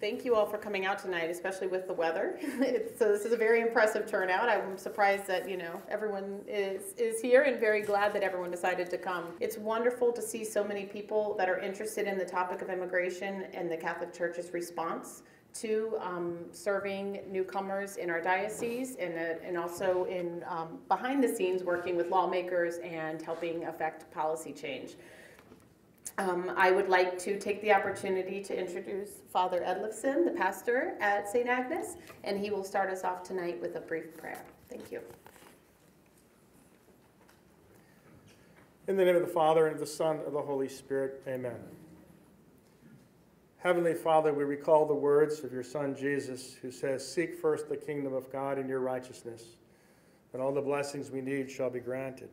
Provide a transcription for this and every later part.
thank you all for coming out tonight, especially with the weather. so this is a very impressive turnout. I'm surprised that you know everyone is is here, and very glad that everyone decided to come. It's wonderful to see so many people that are interested in the topic of immigration and the Catholic Church's response to um, serving newcomers in our diocese and, uh, and also in um, behind the scenes working with lawmakers and helping affect policy change. Um, I would like to take the opportunity to introduce Father Edlefsen, the pastor at St. Agnes, and he will start us off tonight with a brief prayer. Thank you. In the name of the Father, and of the Son, and of the Holy Spirit, amen. Heavenly Father, we recall the words of your Son Jesus, who says, Seek first the kingdom of God and your righteousness, and all the blessings we need shall be granted.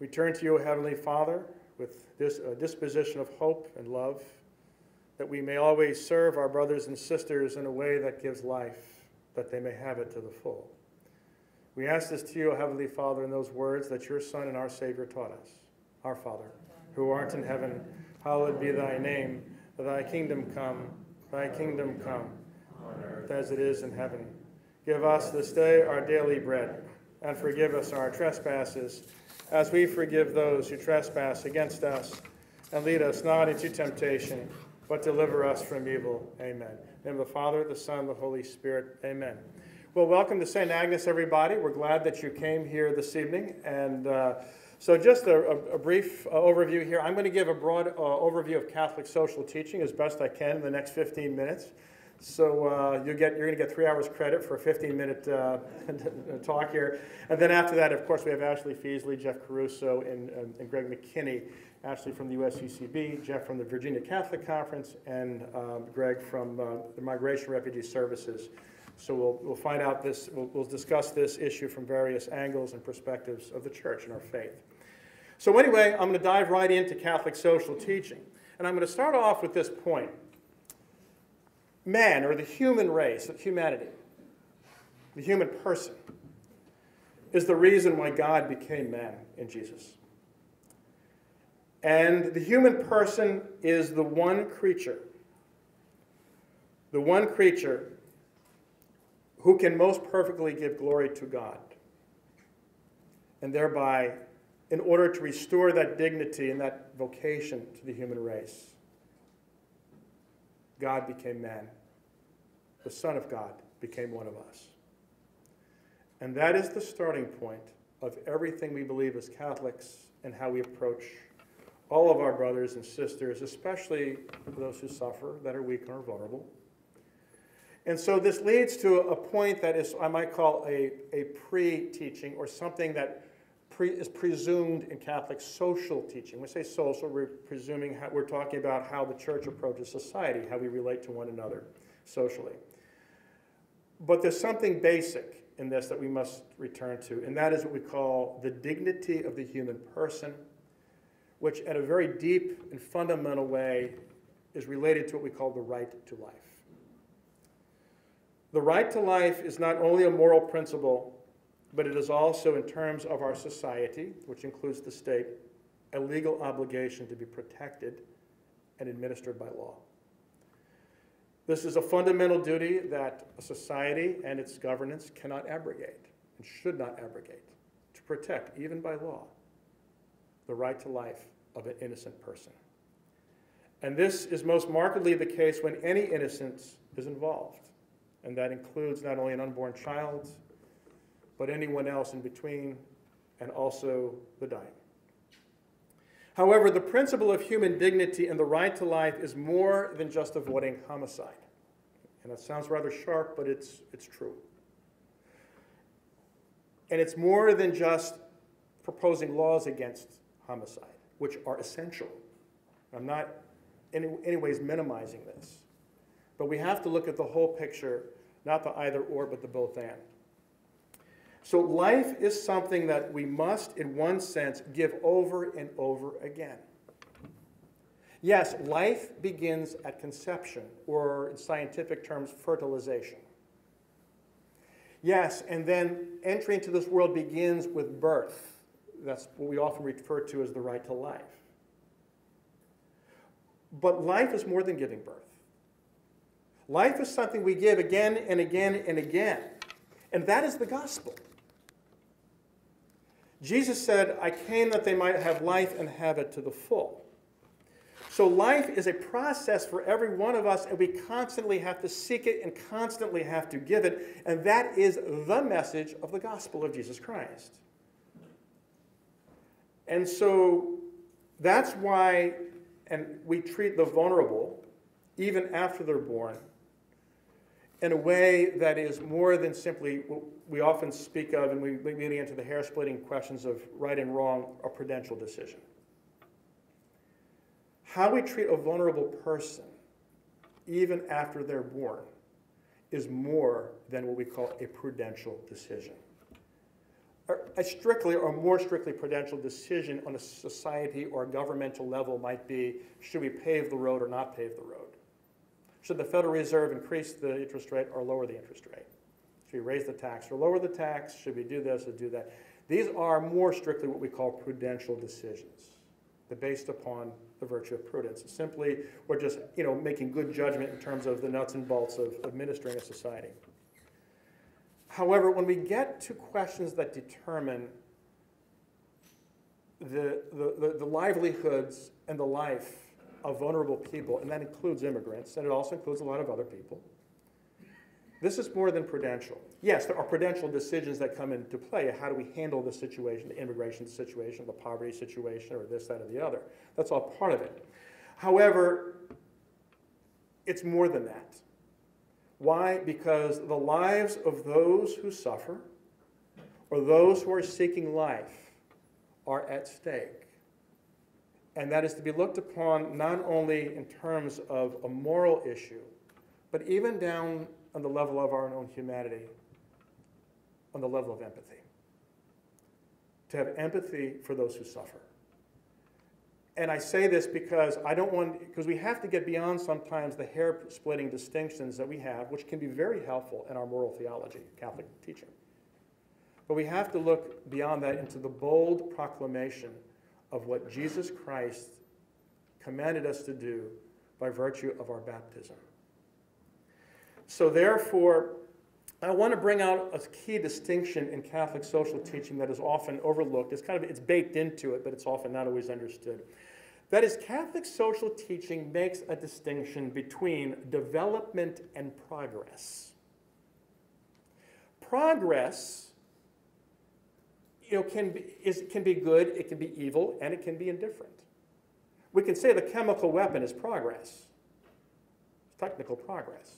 We turn to you, Heavenly Father, with this a disposition of hope and love, that we may always serve our brothers and sisters in a way that gives life, that they may have it to the full. We ask this to you, Heavenly Father, in those words that your Son and our Savior taught us. Our Father, who art in heaven, hallowed be thy name. Thy kingdom come, thy kingdom come, on earth as it is in heaven. Give us this day our daily bread, and forgive us our trespasses as we forgive those who trespass against us. And lead us not into temptation, but deliver us from evil. Amen. In the the Father, the Son, the Holy Spirit. Amen. Well, welcome to St. Agnes, everybody. We're glad that you came here this evening. And uh, so, just a, a brief uh, overview here. I'm going to give a broad uh, overview of Catholic social teaching as best I can in the next 15 minutes. So uh, you get, you're going to get three hours credit for a 15-minute uh, talk here. And then after that, of course, we have Ashley Feasley, Jeff Caruso, and, and, Greg McKinney. Ashley from the USCCB, Jeff from the Virginia Catholic Conference, and um, Greg from uh, the Migration Refugee Services. So we'll, we'll find out this, we'll, we'll discuss this issue from various angles and perspectives of the church and our faith. So anyway, I'm going to dive right into Catholic social teaching. And I'm going to start off with this point man, or the human race, of humanity, the human person, is the reason why God became man in Jesus. And the human person is the one creature, the one creature who can most perfectly give glory to God. And thereby, in order to restore that dignity and that vocation to the human race, God became man the Son of God, became one of us. And that is the starting point of everything we believe as Catholics and how we approach all of our brothers and sisters, especially those who suffer, that are weak or vulnerable. And so this leads to a point that is, I might call a, a pre-teaching or something that pre, is presumed in Catholic social teaching. When we say social, we're presuming how, we're talking about how the church approaches society, how we relate to one another socially. But there's something basic in this that we must return to, and that is what we call the dignity of the human person, which, in a very deep and fundamental way, is related to what we call the right to life. The right to life is not only a moral principle, but it is also, in terms of our society, which includes the state, a legal obligation to be protected and administered by law. This is a fundamental duty that a society and its governance cannot abrogate and should not abrogate to protect, even by law, the right to life of an innocent person. And this is most markedly the case when any innocence is involved. And that includes not only an unborn child, but anyone else in between, and also the dying. However, the principle of human dignity and the right to life is more than just avoiding homicide. And that sounds rather sharp, but it's, it's true. And it's more than just proposing laws against homicide, which are essential. I'm not in any ways minimizing this. But we have to look at the whole picture, not the either or, but the both and. So life is something that we must, in one sense, give over and over again. Yes, life begins at conception, or in scientific terms, fertilization. Yes, and then entry into this world begins with birth. That's what we often refer to as the right to life. But life is more than giving birth. Life is something we give again and again and again. And that is the gospel. Jesus said, I came that they might have life and have it to the full. So life is a process for every one of us, and we constantly have to seek it and constantly have to give it. And that is the message of the gospel of Jesus Christ. And so that's why, and we treat the vulnerable, even after they're born, in a way that is more than simply what we often speak of, and we, get into the hair splitting questions of right and wrong, a prudential decision. How we treat a vulnerable person, even after they're born, is more than what we call a prudential decision. A strictly or more strictly prudential decision on a society or governmental level might be should we pave the road or not pave the road? Should the Federal Reserve increase the interest rate or lower the interest rate? Should we raise the tax or lower the tax? Should we do this or do that? These are more strictly what we call prudential decisions. Based upon the virtue of prudence. Simply, we're just you know, making good judgment in terms of the nuts and bolts of administering a society. However, when we get to questions that determine the, the, the, the livelihoods and the life of vulnerable people, and that includes immigrants, and it also includes a lot of other people. This is more than prudential. Yes, there are prudential decisions that come into play. How do we handle the situation, the immigration situation, the poverty situation, or this, that, or the other? That's all part of it. However, it's more than that. Why? Because the lives of those who suffer or those who are seeking life are at stake. And that is to be looked upon not only in terms of a moral issue, but even down on the level of our own humanity, on the level of empathy. To have empathy for those who suffer. And I say this because I don't want, because we have to get beyond sometimes the hair splitting distinctions that we have, which can be very helpful in our moral theology, Catholic teaching. But we have to look beyond that into the bold proclamation of what Jesus Christ commanded us to do by virtue of our baptism. So therefore, I want to bring out a key distinction in Catholic social teaching that is often overlooked. It's kind of it's baked into it, but it's often not always understood. That is, Catholic social teaching makes a distinction between development and progress. Progress you know, can, be, is, can be good, it can be evil, and it can be indifferent. We can say the chemical weapon is progress, technical progress.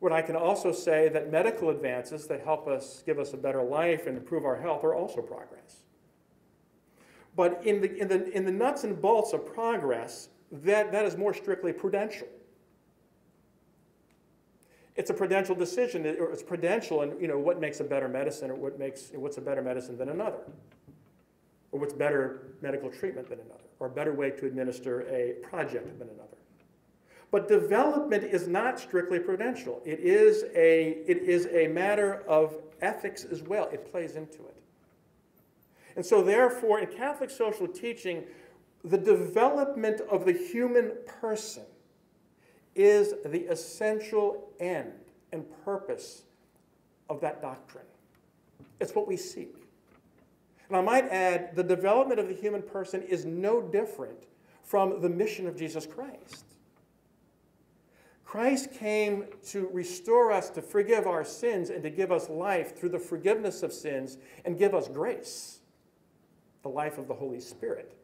But I can also say that medical advances that help us give us a better life and improve our health are also progress. But in the, in the, in the nuts and bolts of progress, that, that is more strictly prudential. It's a prudential decision, or it's prudential and you know, what makes a better medicine or what makes, what's a better medicine than another. Or what's better medical treatment than another, or a better way to administer a project than another. But development is not strictly prudential. It is a, it is a matter of ethics as well. It plays into it. And so, therefore, in Catholic social teaching, the development of the human person is the essential end and purpose of that doctrine. It's what we seek. And I might add, the development of the human person is no different from the mission of Jesus Christ. Christ came to restore us, to forgive our sins, and to give us life through the forgiveness of sins and give us grace, the life of the Holy Spirit.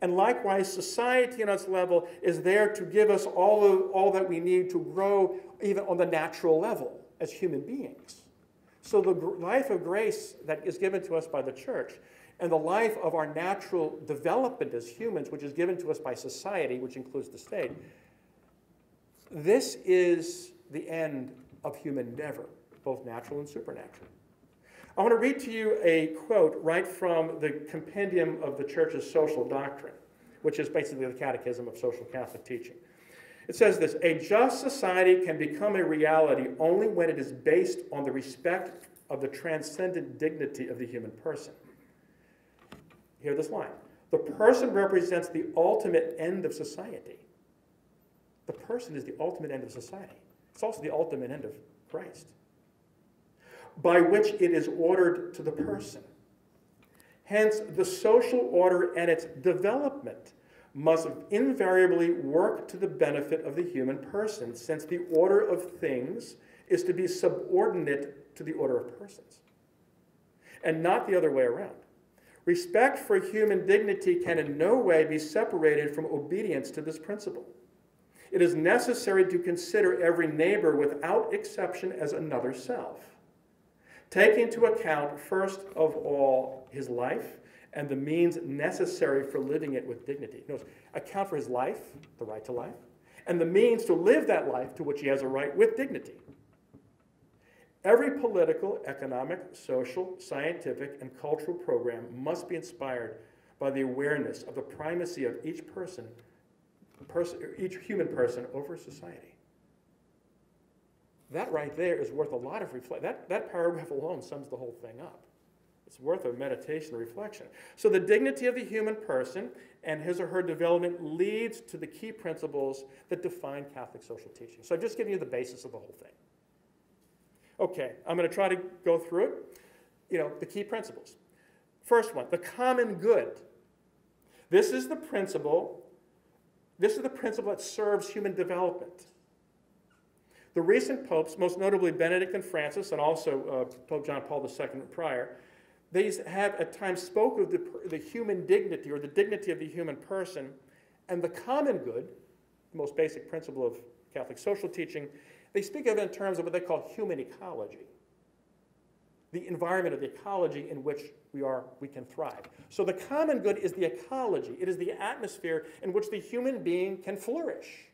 And likewise, society on its level is there to give us all, of, all that we need to grow even on the natural level as human beings. So the life of grace that is given to us by the church and the life of our natural development as humans, which is given to us by society, which includes the state, this is the end of human endeavor, both natural and supernatural. I want to read to you a quote right from the compendium of the church's social doctrine, which is basically the catechism of social Catholic teaching. It says this A just society can become a reality only when it is based on the respect of the transcendent dignity of the human person. Hear this line The person represents the ultimate end of society the person is the ultimate end of society. It's also the ultimate end of Christ, by which it is ordered to the person. Hence, the social order and its development must invariably work to the benefit of the human person, since the order of things is to be subordinate to the order of persons, and not the other way around. Respect for human dignity can in no way be separated from obedience to this principle. It is necessary to consider every neighbor without exception as another self, taking into account, first of all, his life and the means necessary for living it with dignity. Notice, account for his life, the right to life, and the means to live that life to which he has a right with dignity. Every political, economic, social, scientific, and cultural program must be inspired by the awareness of the primacy of each person, person each human person over society. That right there is worth a lot of reflection. That, that paragraph alone sums the whole thing up. It's worth a meditation reflection. So, the dignity of the human person and his or her development leads to the key principles that define Catholic social teaching. So, I've just given you the basis of the whole thing. Okay, I'm going to try to go through it. You know, the key principles. First one, the common good. This is the principle. This is the principle that serves human development. The recent popes, most notably Benedict and Francis, and also uh, Pope John Paul II prior, they have at times spoke of the, the human dignity or the dignity of the human person and the common good, the most basic principle of Catholic social teaching, they speak of it in terms of what they call human ecology. The environment of the ecology in which we are, we can thrive. So the common good is the ecology. It is the atmosphere in which the human being can flourish.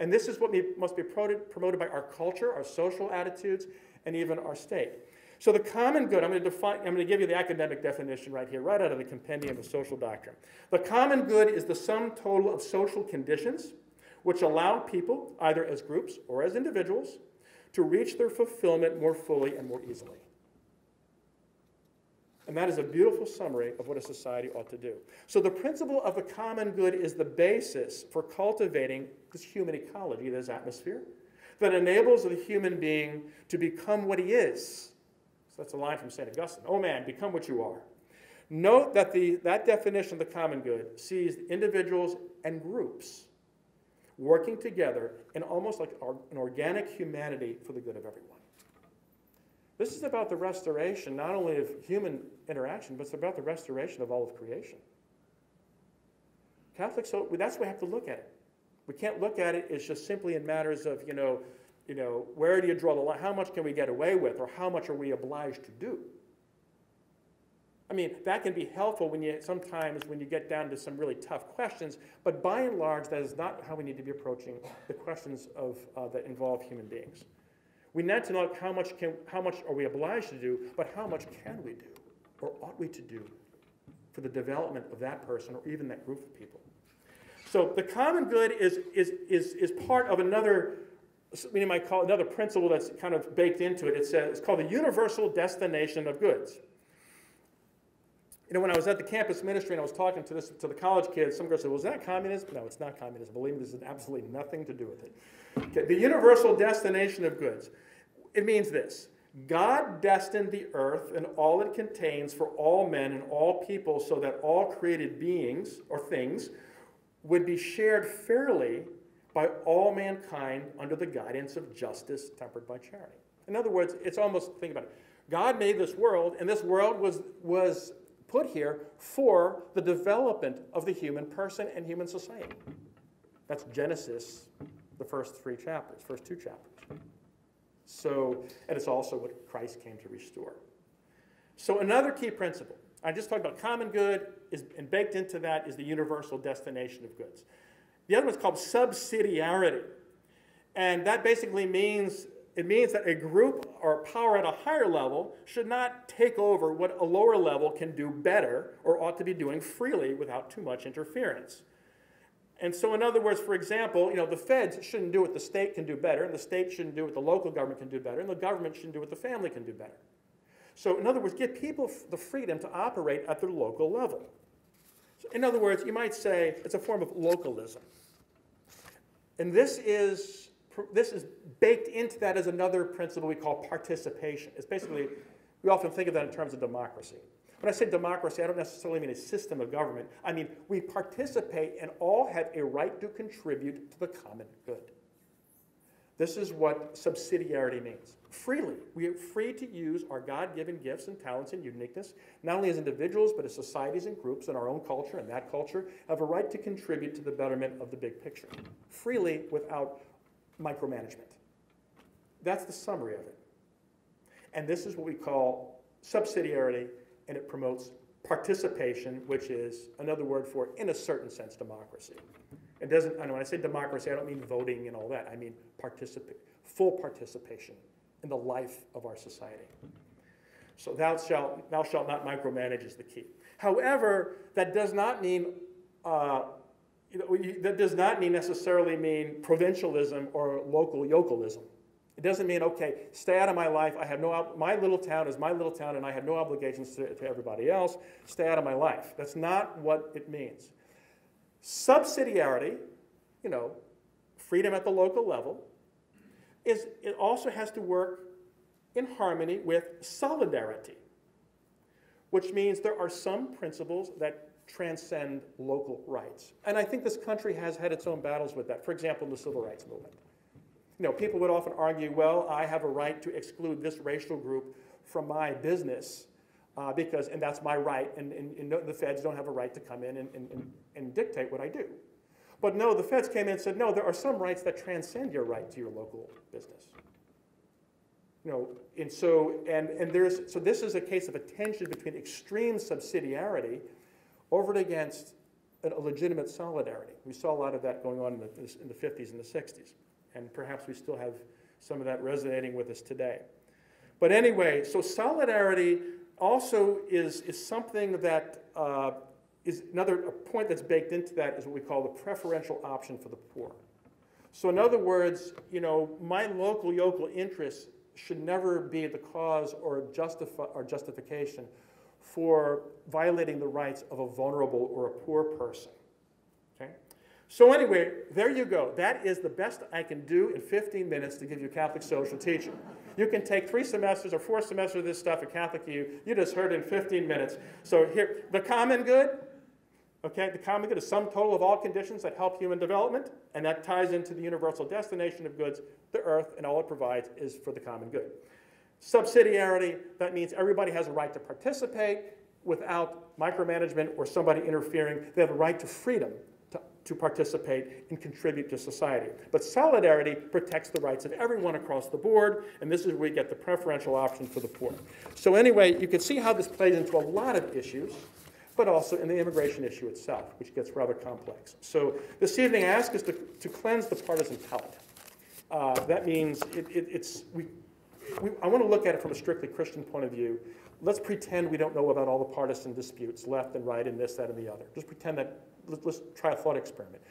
And this is what must be promoted by our culture, our social attitudes, and even our state. So the common good, I'm going to define, I'm going to give you the academic definition right here, right out of the Compendium of Social Doctrine. The common good is the sum total of social conditions which allow people, either as groups or as individuals, to reach their fulfillment more fully and more easily. And that is a beautiful summary of what a society ought to do. So, the principle of the common good is the basis for cultivating this human ecology, this atmosphere, that enables the human being to become what he is. So, that's a line from St. Augustine Oh, man, become what you are. Note that the, that definition of the common good sees individuals and groups working together in almost like an organic humanity for the good of everyone. This is about the restoration not only of human interaction, but it's about the restoration of all of creation. Catholics, so that's what we have to look at. We can't look at it as just simply in matters of, you know, you know, where do you draw the line? How much can we get away with, or how much are we obliged to do? I mean, that can be helpful when you sometimes when you get down to some really tough questions, but by and large, that is not how we need to be approaching the questions of, uh, that involve human beings. We need to know how much, can, how much are we obliged to do, but how much can we do, or ought we to do for the development of that person or even that group of people. So the common good is, is, is, is part of another, we might call another principle that's kind of baked into it. It's, it's called the universal destination of goods. You know, when I was at the campus ministry and I was talking to, this, to the college kids, some girls said, Was that communism? No, it's not communism. Believe me, this has absolutely nothing to do with it. Okay, the universal destination of goods. It means this God destined the earth and all it contains for all men and all people so that all created beings or things would be shared fairly by all mankind under the guidance of justice tempered by charity. In other words, it's almost, think about it. God made this world, and this world was, was put here for the development of the human person and human society. That's Genesis, the first three chapters, first two chapters. So, and it's also what Christ came to restore. So, another key principle, I just talked about common good, is, and baked into that is the universal destination of goods. The other one is called subsidiarity. And that basically means it means that a group or power at a higher level should not take over what a lower level can do better or ought to be doing freely without too much interference. And so, in other words, for example, you know, the feds shouldn't do what the state can do better, and the state shouldn't do what the local government can do better, and the government shouldn't do what the family can do better. So, in other words, give people the freedom to operate at their local level. So in other words, you might say it's a form of localism. And this is, this is baked into that as another principle we call participation. It's basically, we often think of that in terms of democracy. When I say democracy, I don't necessarily mean a system of government. I mean, we participate and all have a right to contribute to the common good. This is what subsidiarity means. Freely. We are free to use our God given gifts and talents and uniqueness, not only as individuals, but as societies and groups in our own culture and that culture, have a right to contribute to the betterment of the big picture. Freely without micromanagement. That's the summary of it. And this is what we call subsidiarity, and it promotes participation, which is another word for, in a certain sense, democracy. It doesn't, and when I say democracy, I don't mean voting and all that. I mean participate, full participation in the life of our society. So thou shalt, thou shalt not micromanage is the key. However, that does not mean, uh, you that does not necessarily mean provincialism or local yokelism. It doesn't mean, okay, stay out of my life. I have no, my little town is my little town and I have no obligations to, to everybody else. Stay out of my life. That's not what it means. Subsidiarity, you know, freedom at the local level, is it also has to work in harmony with solidarity, which means there are some principles that transcend local rights. And I think this country has had its own battles with that. For example, the civil rights movement. You know, people would often argue, well, I have a right to exclude this racial group from my business uh, because, and that's my right, and, and, and, the feds don't have a right to come in and, and, and dictate what I do. But no, the feds came in and said, no, there are some rights that transcend your right to your local business. You know, and so, and, and there's, so this is a case of a tension between extreme subsidiarity over and against a, legitimate solidarity. We saw a lot of that going on in the, in the 50s and the 60s, and perhaps we still have some of that resonating with us today. But anyway, so solidarity also is, is something that uh, is another point that's baked into that is what we call the preferential option for the poor. So in other words, you know, my local yokel interests should never be the cause or, justify, or justification for violating the rights of a vulnerable or a poor person. Okay? So anyway, there you go. That is the best I can do in 15 minutes to give you Catholic social teaching. You can take three semesters or four semesters of this stuff at Catholic U. You just heard in 15 minutes. So here, the common good, okay, the common good is sum total of all conditions that help human development, and that ties into the universal destination of goods, the earth, and all it provides is for the common good. Subsidiarity, that means everybody has a right to participate without micromanagement or somebody interfering. They have a right to freedom to participate and contribute to society. But solidarity protects the rights of everyone across the board, and this is where we get the preferential option for the poor. So anyway, you can see how this plays into a lot of issues, but also in the immigration issue itself, which gets rather complex. So this evening I ask us to, to cleanse the partisan palate. Uh, that means it, it, it's, we, we, I want to look at it from a strictly Christian point of view. Let's pretend we don't know about all the partisan disputes, left and right, and this, that, and the other. Just pretend that let's try a thought experiment.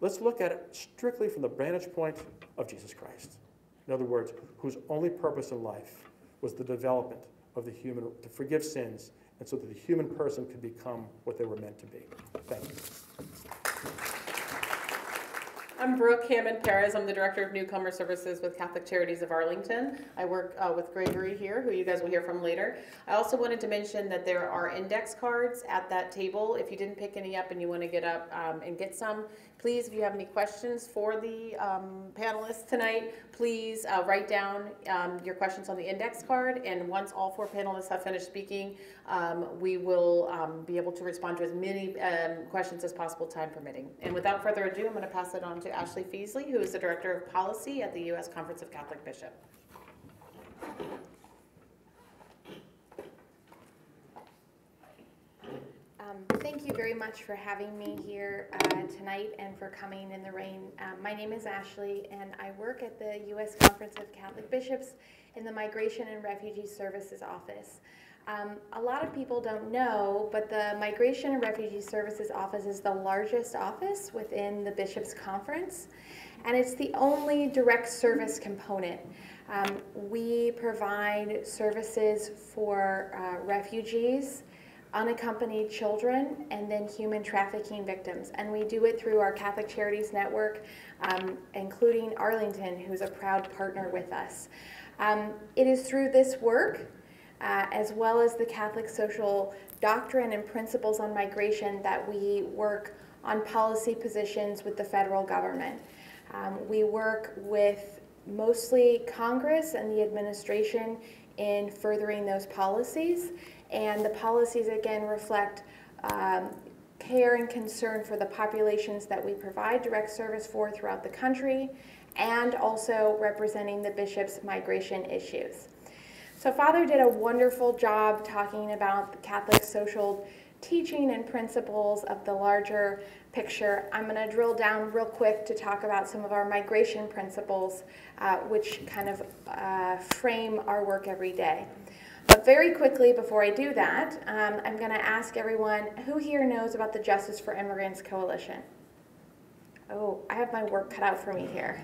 Let's look at it strictly from the vantage point of Jesus Christ. In other words, whose only purpose in life was the development of the human, to forgive sins, and so that the human person could become what they were meant to be. Thank you. I'm Brooke Hammond Perez. I'm the Director of Newcomer Services with Catholic Charities of Arlington. I work uh, with Gregory here, who you guys will hear from later. I also wanted to mention that there are index cards at that table. If you didn't pick any up and you want to get up um, and get some, Please, if you have any questions for the um, panelists tonight, please uh, write down um, your questions on the index card. And once all four panelists have finished speaking, um, we will um, be able to respond to as many um, questions as possible, time permitting. And without further ado, I'm going to pass it on to Ashley Feasley, who is the Director of Policy at the U.S. Conference of Catholic Bishops. Um, thank you very much for having me here uh, tonight and for coming in the rain. Um, my name is Ashley, and I work at the U.S. Conference of Catholic Bishops in the Migration and Refugee Services Office. Um, a lot of people don't know, but the Migration and Refugee Services Office is the largest office within the Bishops' Conference, and it's the only direct service component. Um, we provide services for uh, refugees unaccompanied children, and then human trafficking victims. And we do it through our Catholic Charities Network, um, including Arlington, who's a proud partner with us. Um, it is through this work, uh, as well as the Catholic social doctrine and principles on migration, that we work on policy positions with the federal government. Um, we work with mostly Congress and the administration in furthering those policies. And the policies, again, reflect um, care and concern for the populations that we provide direct service for throughout the country, and also representing the bishop's migration issues. So, Father did a wonderful job talking about the Catholic social teaching and principles of the larger picture. I'm going to drill down real quick to talk about some of our migration principles, uh, which kind of uh, frame our work every day. But very quickly, before I do that, um, I'm going to ask everyone who here knows about the Justice for Immigrants Coalition? Oh, I have my work cut out for me here.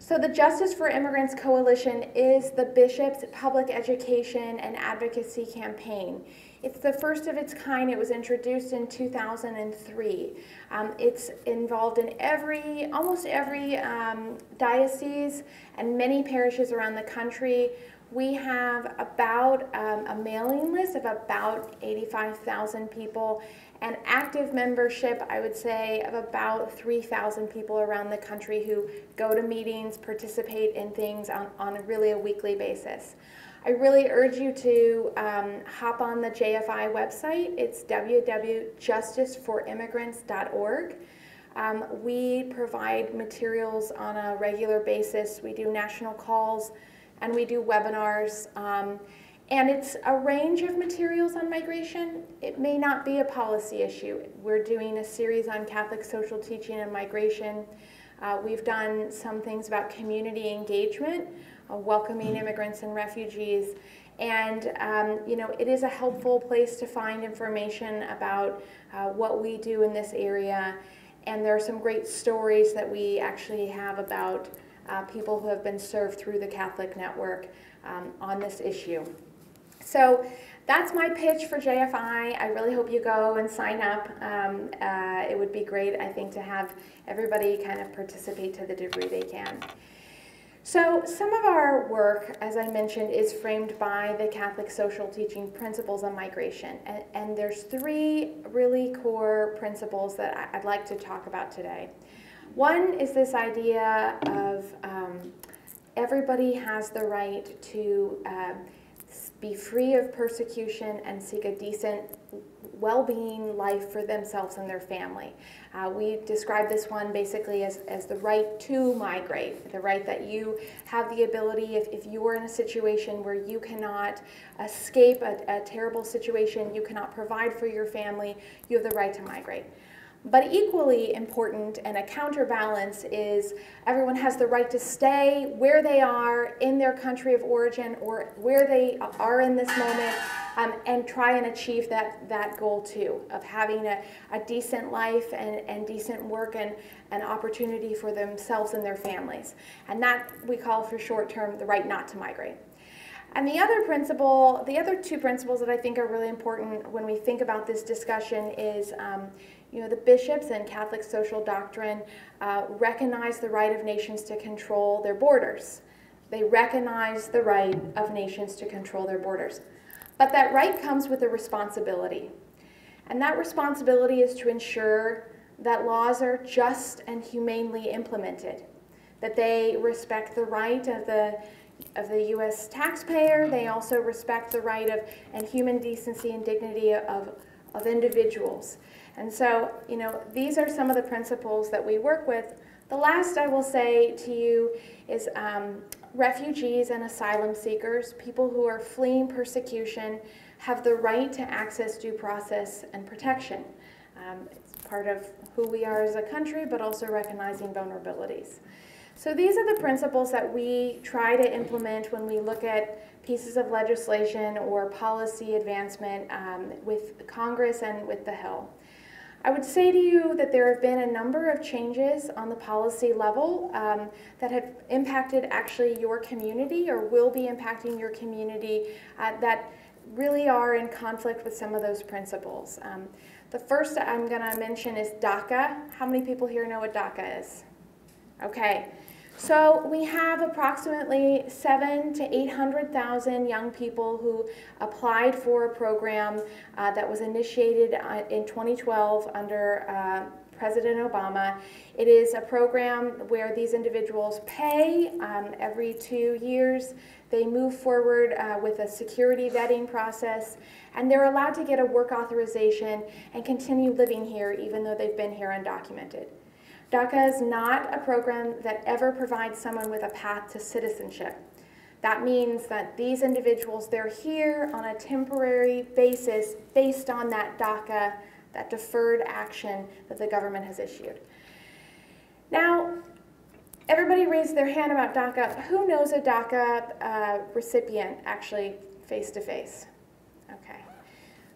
So, the Justice for Immigrants Coalition is the Bishop's public education and advocacy campaign. It's the first of its kind. It was introduced in 2003. Um, it's involved in every, almost every um, diocese and many parishes around the country we have about um, a mailing list of about 85,000 people and active membership, I would say, of about 3,000 people around the country who go to meetings, participate in things on, on a really a weekly basis. I really urge you to um, hop on the JFI website. It's www.justiceforimmigrants.org. Um, we provide materials on a regular basis. We do national calls and we do webinars. Um, and it's a range of materials on migration. It may not be a policy issue. We're doing a series on Catholic social teaching and migration. Uh, we've done some things about community engagement, uh, welcoming immigrants and refugees. And, um, you know, it is a helpful place to find information about uh, what we do in this area. And there are some great stories that we actually have about uh, people who have been served through the Catholic Network um, on this issue. So that's my pitch for JFI. I really hope you go and sign up. Um, uh, it would be great, I think, to have everybody kind of participate to the degree they can. So some of our work, as I mentioned, is framed by the Catholic social teaching principles on migration. And, and there's three really core principles that I'd like to talk about today. One is this idea of um, everybody has the right to uh, be free of persecution and seek a decent, well being life for themselves and their family. Uh, we describe this one basically as, as the right to migrate, the right that you have the ability, if, if you are in a situation where you cannot escape a, a terrible situation, you cannot provide for your family, you have the right to migrate. But equally important and a counterbalance is everyone has the right to stay where they are in their country of origin or where they are in this moment um, and try and achieve that, that goal too of having a, a decent life and, and decent work and an opportunity for themselves and their families. And that we call for short term the right not to migrate. And the other principle, the other two principles that I think are really important when we think about this discussion is um, you know, the bishops and Catholic social doctrine uh, recognize the right of nations to control their borders. They recognize the right of nations to control their borders. But that right comes with a responsibility. And that responsibility is to ensure that laws are just and humanely implemented, that they respect the right of the of the U.S. taxpayer. They also respect the right of and human decency and dignity of, of individuals. And so, you know, these are some of the principles that we work with. The last I will say to you is um, refugees and asylum seekers, people who are fleeing persecution, have the right to access due process and protection. Um, it's part of who we are as a country, but also recognizing vulnerabilities. So these are the principles that we try to implement when we look at pieces of legislation or policy advancement um, with Congress and with the Hill. I would say to you that there have been a number of changes on the policy level um, that have impacted actually your community or will be impacting your community uh, that really are in conflict with some of those principles. Um, the first I'm going to mention is DACA. How many people here know what DACA is? Okay. So we have approximately seven to 800,000 young people who applied for a program uh, that was initiated uh, in 2012 under uh, President Obama. It is a program where these individuals pay um, every two years. They move forward uh, with a security vetting process, and they're allowed to get a work authorization and continue living here even though they've been here undocumented. DACA is not a program that ever provides someone with a path to citizenship. That means that these individuals, they're here on a temporary basis based on that DACA, that deferred action that the government has issued. Now, everybody raised their hand about DACA. Who knows a DACA uh, recipient actually face to face?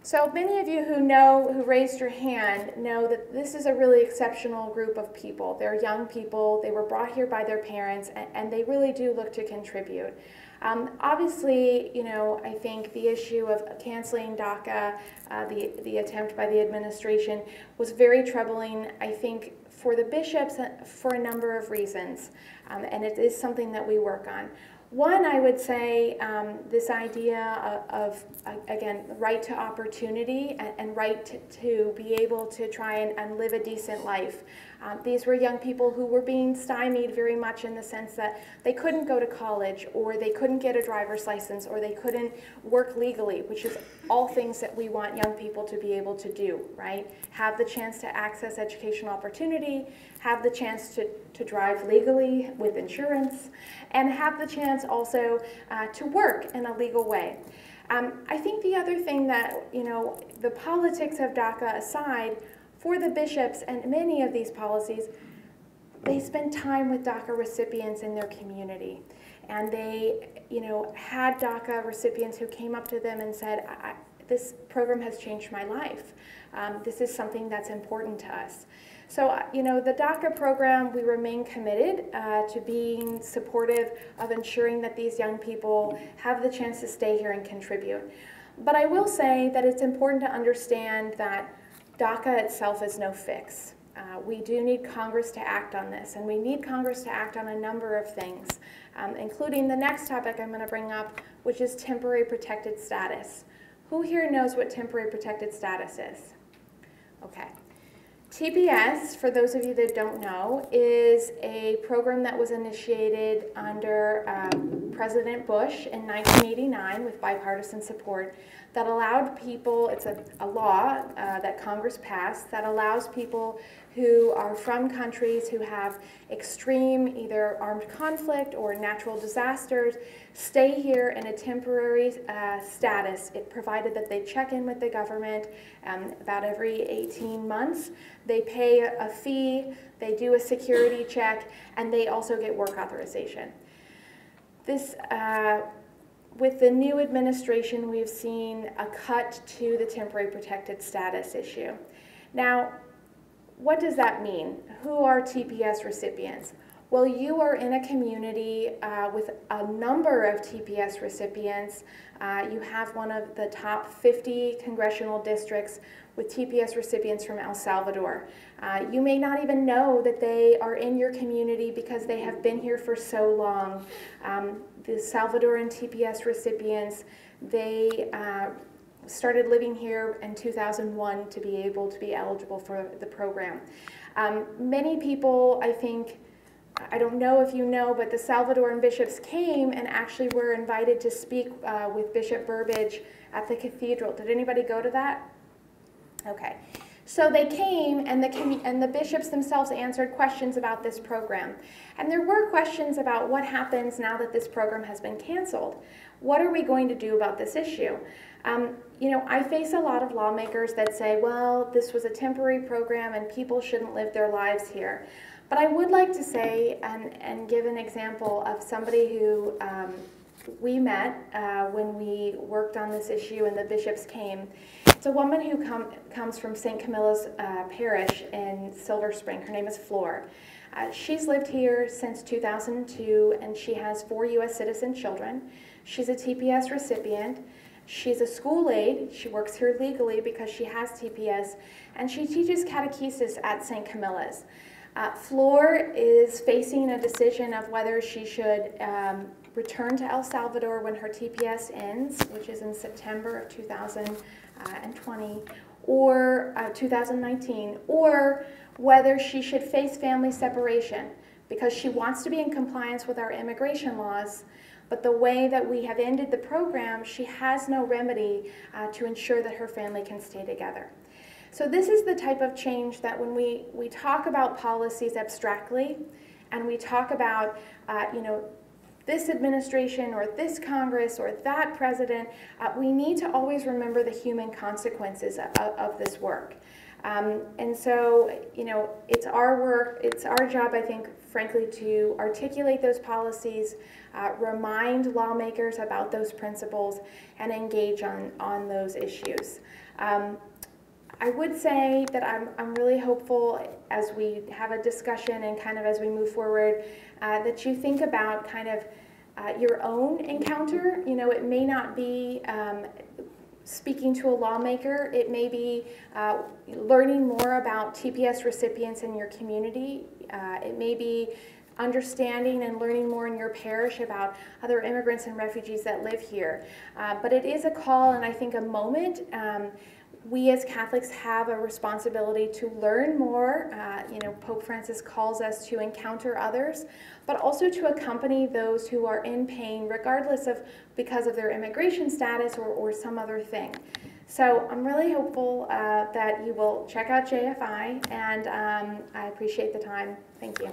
So many of you who know, who raised your hand, know that this is a really exceptional group of people. They're young people, they were brought here by their parents, and, and they really do look to contribute. Um, obviously, you know, I think the issue of canceling DACA, uh, the, the attempt by the administration, was very troubling, I think, for the bishops uh, for a number of reasons, um, and it is something that we work on. One, I would say um, this idea of, of, again, right to opportunity and, and right to, to, be able to try and, and live a decent life. Um, these were young people who were being stymied very much in the sense that they couldn't go to college or they couldn't get a driver's license or they couldn't work legally, which is all things that we want young people to be able to do, right? Have the chance to access educational opportunity, have the chance to, to drive legally with insurance, and have the chance also uh, to work in a legal way. Um, I think the other thing that, you know, the politics of DACA aside, for the bishops and many of these policies, they spend time with DACA recipients in their community. And they, you know, had DACA recipients who came up to them and said, this program has changed my life. Um, this is something that's important to us. So, uh, you know, the DACA program, we remain committed uh, to being supportive of ensuring that these young people have the chance to stay here and contribute. But I will say that it's important to understand that DACA itself is no fix. Uh, we do need Congress to act on this, and we need Congress to act on a number of things, um, including the next topic I'm going to bring up, which is temporary protected status. Who here knows what temporary protected status is? Okay. TPS, for those of you that don't know, is a program that was initiated under um, President Bush in 1989 with bipartisan support that allowed people, it's a, a law uh, that Congress passed that allows people who are from countries who have extreme either armed conflict or natural disasters stay here in a temporary uh, status. It provided that they check in with the government um, about every 18 months. They pay a fee, they do a security check, and they also get work authorization. This uh, with the new administration, we've seen a cut to the temporary protected status issue. Now, what does that mean? Who are TPS recipients? Well, you are in a community uh, with a number of TPS recipients. Uh, you have one of the top 50 congressional districts with TPS recipients from El Salvador. Uh, you may not even know that they are in your community because they have been here for so long. Um, the Salvadoran TPS recipients, they uh, started living here in 2001 to be able to be eligible for the program. Um, many people, I think, I don't know if you know, but the Salvadoran bishops came and actually were invited to speak uh, with Bishop Burbidge at the cathedral. Did anybody go to that? Okay. So they came, and the, and the bishops themselves answered questions about this program. And there were questions about what happens now that this program has been canceled. What are we going to do about this issue? Um, you know, I face a lot of lawmakers that say, well, this was a temporary program and people shouldn't live their lives here. But I would like to say and, and give an example of somebody who um, we met uh, when we worked on this issue and the bishops came. It's a woman who com comes from St. Camillus uh, Parish in Silver Spring. Her name is Flor. Uh, she's lived here since 2002 and she has four U.S. citizen children. She's a TPS recipient She's a school aide. She works here legally because she has TPS, and she teaches catechesis at St. Camillus. Uh, Flor is facing a decision of whether she should um, return to El Salvador when her TPS ends, which is in September of 2020, or uh, 2019, or whether she should face family separation because she wants to be in compliance with our immigration laws. But the way that we have ended the program, she has no remedy uh, to ensure that her family can stay together. So this is the type of change that when we, we talk about policies abstractly and we talk about, uh, you know, this administration or this Congress or that president, uh, we need to always remember the human consequences of, of this work. Um, and so, you know, it's our work, it's our job, I think, frankly, to articulate those policies, uh, remind lawmakers about those principles, and engage on, on those issues. Um, I would say that I'm, I'm really hopeful as we have a discussion and kind of as we move forward uh, that you think about kind of uh, your own encounter. You know, it may not be um, speaking to a lawmaker, it may be uh, learning more about TPS recipients in your community, uh, it may be understanding and learning more in your parish about other immigrants and refugees that live here. Uh, but it is a call and I think a moment. Um, we as Catholics have a responsibility to learn more. Uh, you know, Pope Francis calls us to encounter others, but also to accompany those who are in pain, regardless of because of their immigration status or, or some other thing. So I'm really hopeful uh, that you will check out JFI, and um, I appreciate the time. Thank you.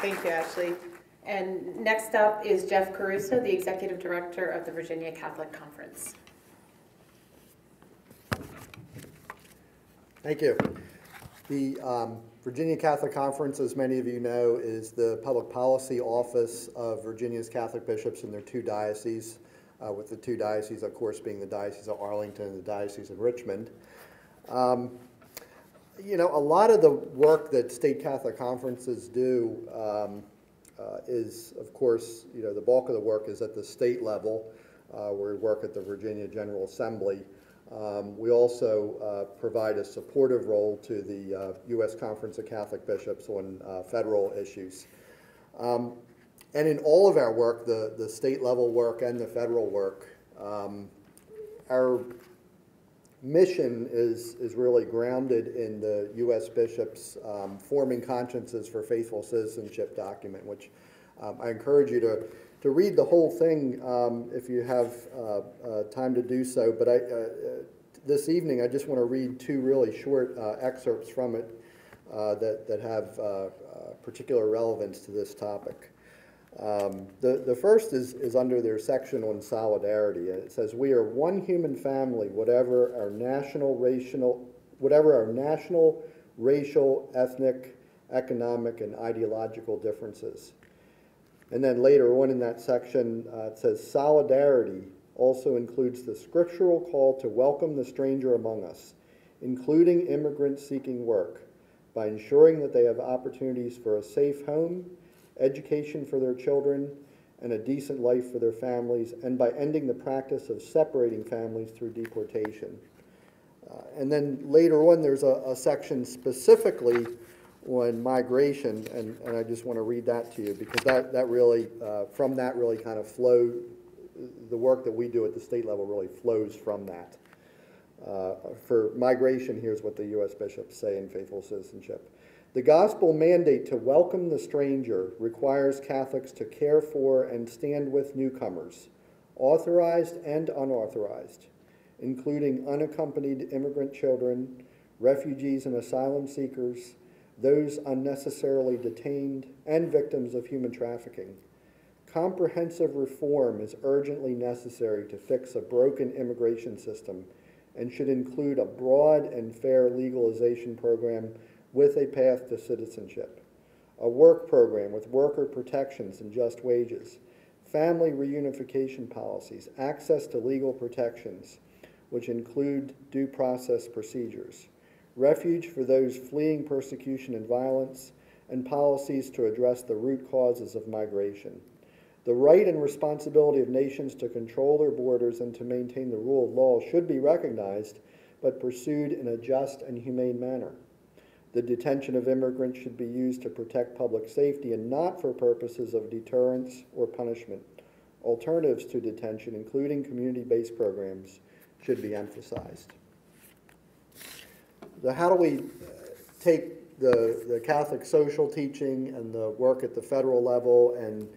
Thank you, Ashley. And next up is Jeff Caruso, the Executive Director of the Virginia Catholic Conference. Thank you. The um, Virginia Catholic Conference, as many of you know, is the public policy office of Virginia's Catholic bishops in their two dioceses, uh, with the two dioceses, of course, being the Diocese of Arlington and the Diocese of Richmond. Um, you know, a lot of the work that state Catholic conferences do um, uh, is, of course, you know, the bulk of the work is at the state level, uh, where we work at the Virginia General Assembly. Um, we also uh, provide a supportive role to the U.S. Uh, Conference of Catholic Bishops on uh, federal issues. Um, and in all of our work, the, the state level work and the federal work, um, our mission is, is really grounded in the U.S. bishops um, forming consciences for faithful citizenship document, which um, I encourage you to, to read the whole thing um, if you have uh, uh, time to do so. But I, uh, this evening, I just want to read two really short uh, excerpts from it uh, that, that have uh, particular relevance to this topic. Um, the, the first is, is under their section on solidarity. It says, we are one human family, whatever our national, racial, whatever our national, racial, ethnic, economic, and ideological differences. And then later on in that section, uh, it says, solidarity also includes the scriptural call to welcome the stranger among us, including immigrants seeking work, by ensuring that they have opportunities for a safe home education for their children, and a decent life for their families, and by ending the practice of separating families through deportation. Uh, and then later on, there's a, a section specifically on migration, and, and I just want to read that to you because that, that really, uh, from that really kind of flow, the work that we do at the state level really flows from that. Uh, for migration, here's what the U.S. bishops say in Faithful Citizenship. The gospel mandate to welcome the stranger requires Catholics to care for and stand with newcomers, authorized and unauthorized, including unaccompanied immigrant children, refugees and asylum seekers, those unnecessarily detained, and victims of human trafficking. Comprehensive reform is urgently necessary to fix a broken immigration system and should include a broad and fair legalization program with a path to citizenship, a work program with worker protections and just wages, family reunification policies, access to legal protections, which include due process procedures, refuge for those fleeing persecution and violence, and policies to address the root causes of migration. The right and responsibility of nations to control their borders and to maintain the rule of law should be recognized, but pursued in a just and humane manner. The detention of immigrants should be used to protect public safety and not for purposes of deterrence or punishment. Alternatives to detention, including community-based programs, should be emphasized. So how do we uh, take the, the Catholic social teaching and the work at the federal level and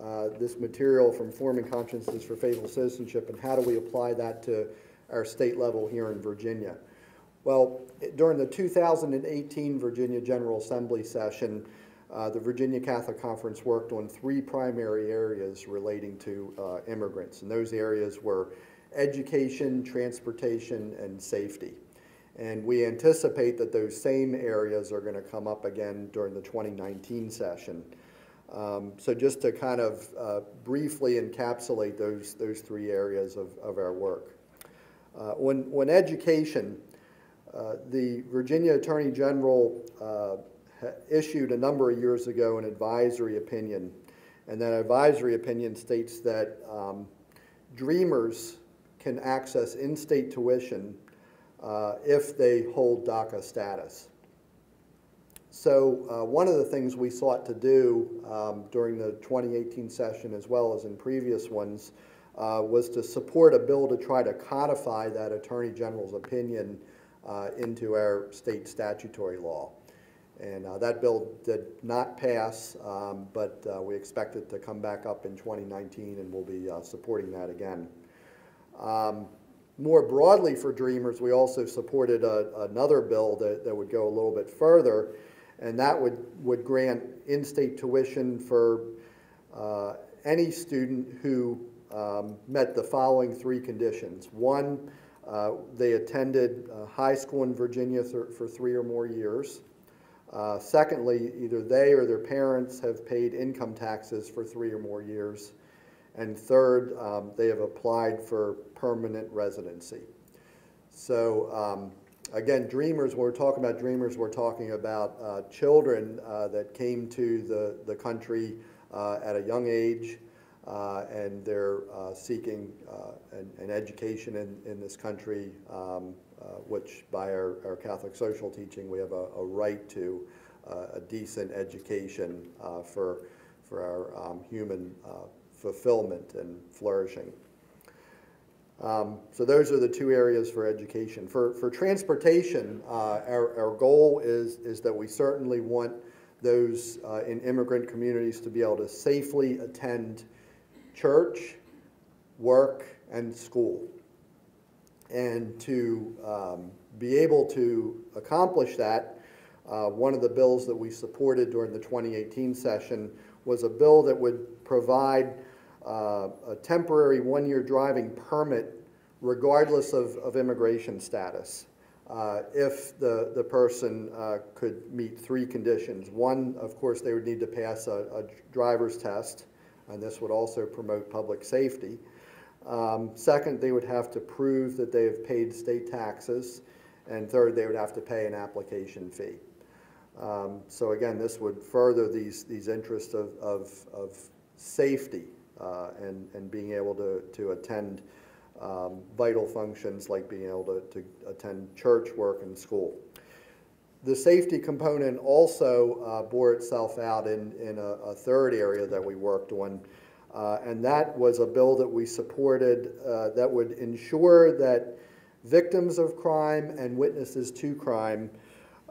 uh, this material from Forming Consciences for Faithful Citizenship, and how do we apply that to our state level here in Virginia? Well, during the 2018 Virginia General Assembly session, uh, the Virginia Catholic Conference worked on three primary areas relating to uh, immigrants, and those areas were education, transportation, and safety. And we anticipate that those same areas are going to come up again during the 2019 session. Um, so just to kind of uh, briefly encapsulate those, those three areas of, of our work. Uh, when, when education, the Virginia Attorney General uh, issued a number of years ago an advisory opinion, and that advisory opinion states that um, dreamers can access in-state tuition uh, if they hold DACA status. So uh, one of the things we sought to do um, during the 2018 session as well as in previous ones uh, was to support a bill to try to codify that Attorney General's opinion uh, into our state statutory law. And uh, that bill did not pass, um, but uh, we expect it to come back up in 2019 and we'll be uh, supporting that again. Um, more broadly for Dreamers, we also supported a, another bill that, that would go a little bit further and that would, would grant in-state tuition for uh, any student who um, met the following three conditions. One, uh, they attended uh, high school in Virginia th for three or more years. Uh, secondly, either they or their parents have paid income taxes for three or more years. And third, um, they have applied for permanent residency. So um, again, dreamers, when we're talking about dreamers, we're talking about uh, children uh, that came to the, the country uh, at a young age uh, and they're uh, seeking uh, an, an, education in, in this country, um, which by our, our Catholic social teaching, we have a, a right to a decent education for, for our um, human fulfillment and flourishing. Um, so those are the two areas for education. For, for transportation, uh, our, our goal is, is that we certainly want those uh, in immigrant communities to be able to safely attend church, work, and school. And to um, be able to accomplish that, uh, one of the bills that we supported during the 2018 session was a bill that would provide uh, a temporary one-year driving permit regardless of, of immigration status. Uh, if the, the person uh, could meet three conditions. One, of course, they would need to pass a, a driver's test, and this would also promote public safety. Um, second, they would have to prove that they have paid state taxes, and third, they would have to pay an application fee. Um, so again, this would further these, these interests of, of, of safety uh, and, and being able to, to attend um, vital functions like being able to, to attend church, work, and school. The safety component also uh, bore itself out in, in a, a, third area that we worked on, uh, and that was a bill that we supported uh, that would ensure that victims of crime and witnesses to crime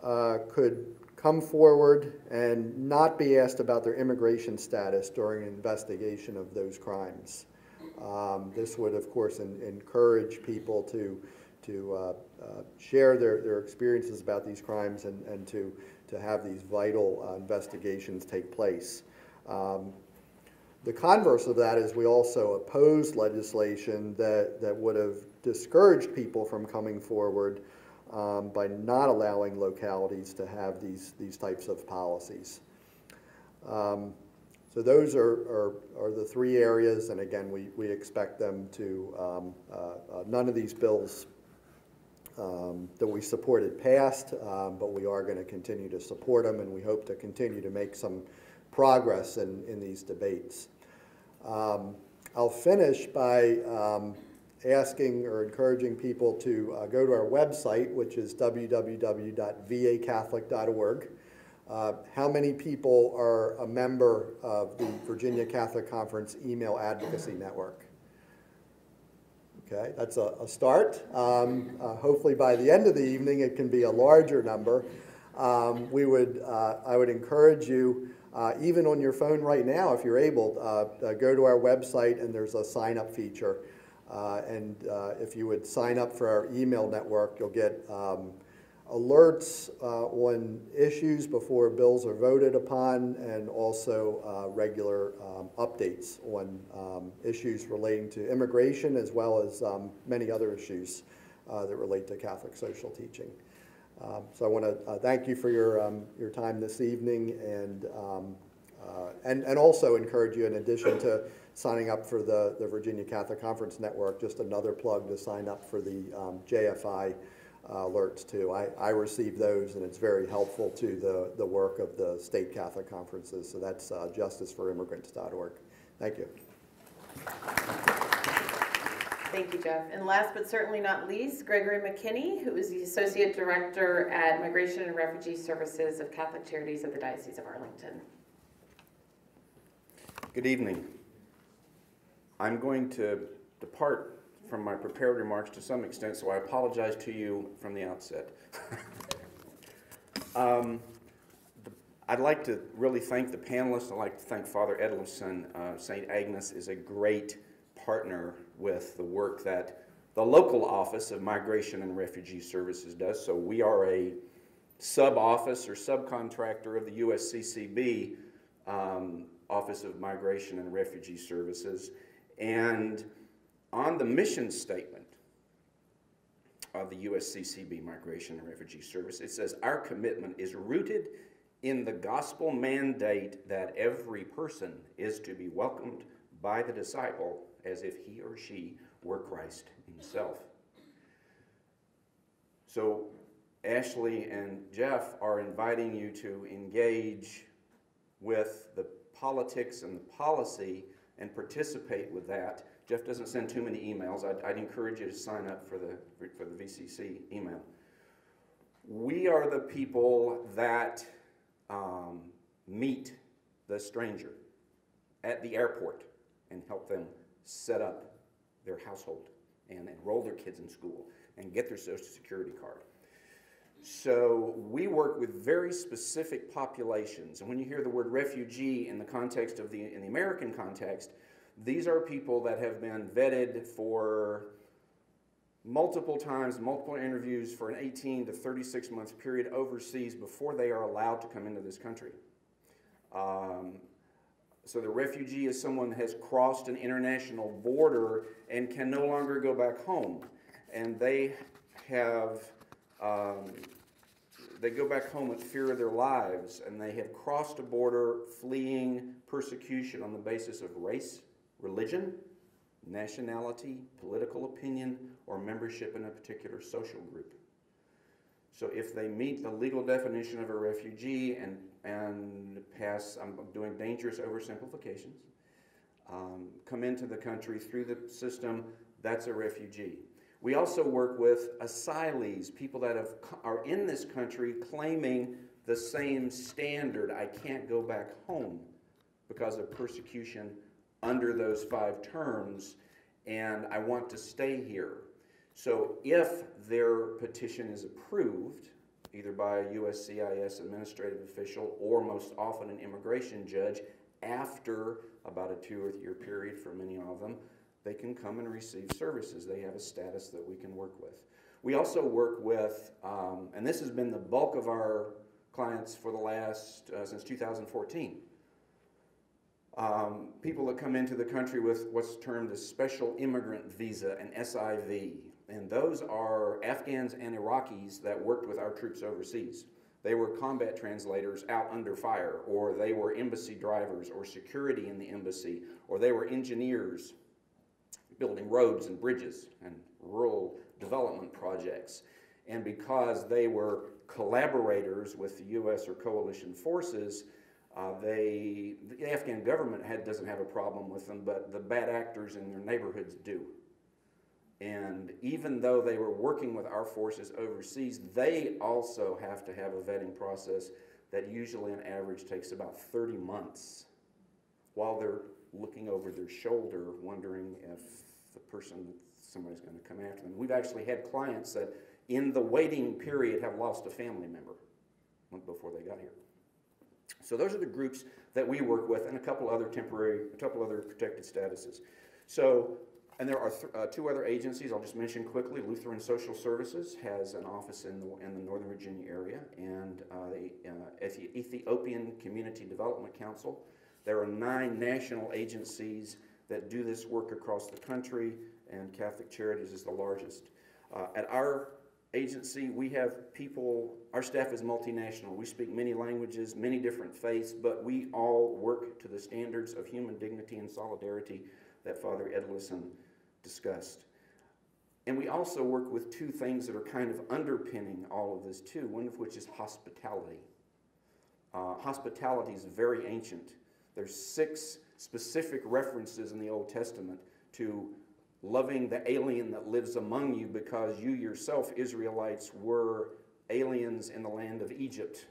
uh, could come forward and not be asked about their immigration status during an investigation of those crimes. Um, this would, of course, encourage people to, to uh, uh, share their, their experiences about these crimes and, and to, to have these vital uh, investigations take place. Um, the converse of that is we also opposed legislation that, that would have discouraged people from coming forward um, by not allowing localities to have these, these types of policies. Um, so those are, are, are, the three areas, and again, we, we expect them to, um, uh, uh, none of these bills um, that we supported passed, um, but we are going to continue to support them, and we hope to continue to make some progress in, in these debates. Um, I'll finish by um, asking or encouraging people to uh, go to our website, which is www.vacatholic.org. Uh, How many people are a member of the Virginia Catholic Conference Email Advocacy Network? Okay, that's a, a start. Um, uh, hopefully by the end of the evening, it can be a larger number. Um, we would, uh, I would encourage you, uh, even on your phone right now, if you're able, uh, uh, go to our website and there's a sign up feature. Uh, and if you would sign up for our email network, you'll get um, alerts uh, on issues before bills are voted upon and also uh, regular um, updates on um, issues relating to immigration as well as um, many other issues uh, that relate to Catholic social teaching. Um, So I want to thank you for your, um, your time this evening and, uh, and, and also encourage you, in addition to signing up for the, the Virginia Catholic Conference Network, just another plug to sign up for the um, JFI uh, alerts too. I, I receive those and it's very helpful to the, the work of the state Catholic conferences. So that's uh, justiceforimmigrants.org. Thank you. Thank you, Jeff. And last but certainly not least, Gregory McKinney, who is the Associate Director at Migration and Refugee Services of Catholic Charities of the Diocese of Arlington. Good evening. I'm going to depart from my prepared remarks to some extent, so I apologize to you from the outset. um, I'd like to really thank the panelists. I'd like to thank Father Edlefsen. Uh, St. Agnes is a great partner with the work that the local Office of Migration and Refugee Services does. So we are a sub-office or subcontractor of the USCCB um, Office of Migration and Refugee Services. And on the mission statement of the USCCB Migration and Refugee Service, it says, Our commitment is rooted in the gospel mandate that every person is to be welcomed by the disciple as if he or she were Christ himself. So, Ashley and Jeff are inviting you to engage with the politics and the policy and participate with that. Jeff doesn't send too many emails. I'd, I'd encourage you to sign up for the, for the VCC email. We are the people that um, meet the stranger at the airport and help them set up their household and enroll their kids in school and get their social security card. So we work with very specific populations. And when you hear the word refugee in the context of the in the American context, these are people that have been vetted for multiple times, multiple interviews for an 18 to 36 month period overseas before they are allowed to come into this country. Um, so the refugee is someone that has crossed an international border and can no longer go back home. And they have, um, they go back home with fear of their lives and they have crossed a border fleeing persecution on the basis of race, religion, nationality, political opinion, or membership in a particular social group. So if they meet the legal definition of a refugee and, and pass, I'm doing dangerous oversimplifications, um, come into the country through the system, that's a refugee. We also work with asylees, people that have, are in this country claiming the same standard. I can't go back home because of persecution under those five terms, and I want to stay here. So if their petition is approved, either by a USCIS administrative official or most often an immigration judge, after about a two or three year period for many of them, they can come and receive services. They have a status that we can work with. We also work with, um, and this has been the bulk of our clients for the last, uh, since 2014. Um, people that come into the country with what's termed a special immigrant visa, an SIV. And those are Afghans and Iraqis that worked with our troops overseas. They were combat translators out under fire, or they were embassy drivers, or security in the embassy, or they were engineers building roads and bridges and rural development projects. And because they were collaborators with the U.S. or coalition forces, Uh, they, the Afghan government had, doesn't have a problem with them, but the bad actors in their neighborhoods do. And even though they were working with our forces overseas, they also have to have a vetting process that usually on average takes about 30 months while they're looking over their shoulder, wondering if the person, somebody's going to come after them. We've actually had clients that in the waiting period have lost a family member before they got here. So those are the groups that we work with, and a couple other temporary, a couple other protected statuses. So, and there are uh, two other agencies I'll just mention quickly. Lutheran Social Services has an office in the, in the Northern Virginia area, and uh, the uh, Ethiopian Community Development Council. There are nine national agencies that do this work across the country, and Catholic Charities is the largest. Uh, at our agency, we have people, our staff is multinational. We speak many languages, many different faiths, but we all work to the standards of human dignity and solidarity that Father Edlefsen discussed. And we also work with two things that are kind of underpinning all of this, too, one of which is hospitality. Uh, hospitality is very ancient. There's six specific references in the Old Testament to loving the alien that lives among you because you yourself, Israelites, were aliens in the land of Egypt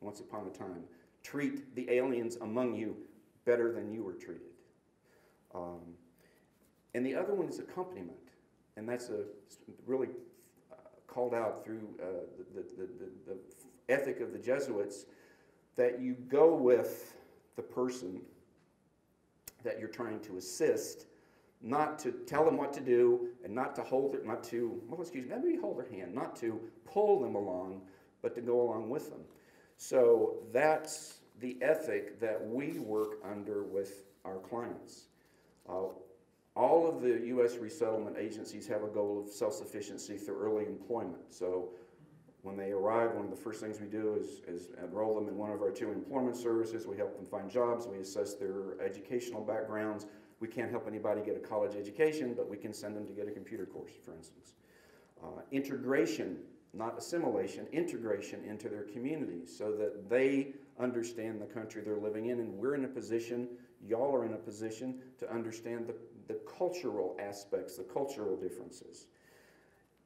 once upon a time. Treat the aliens among you better than you were treated. Um, and the other one is accompaniment, and that's a really uh, called out through uh, the, the, the, the ethic of the Jesuits that you go with the person that you're trying to assist not to tell them what to do and not to hold it, not to, well, excuse me, maybe hold their hand, not to pull them along, but to go along with them. So that's the ethic that we work under with our clients. Uh, all of the U.S. resettlement agencies have a goal of self sufficiency through early employment. So when they arrive, one of the first things we do is, is enroll them in one of our two employment services. We help them find jobs, we assess their educational backgrounds we can't help anybody get a college education, but we can send them to get a computer course, for instance. Uh, integration, not assimilation, integration into their communities so that they understand the country they're living in. And we're in a position, y'all are in a position to understand the, the cultural aspects, the cultural differences.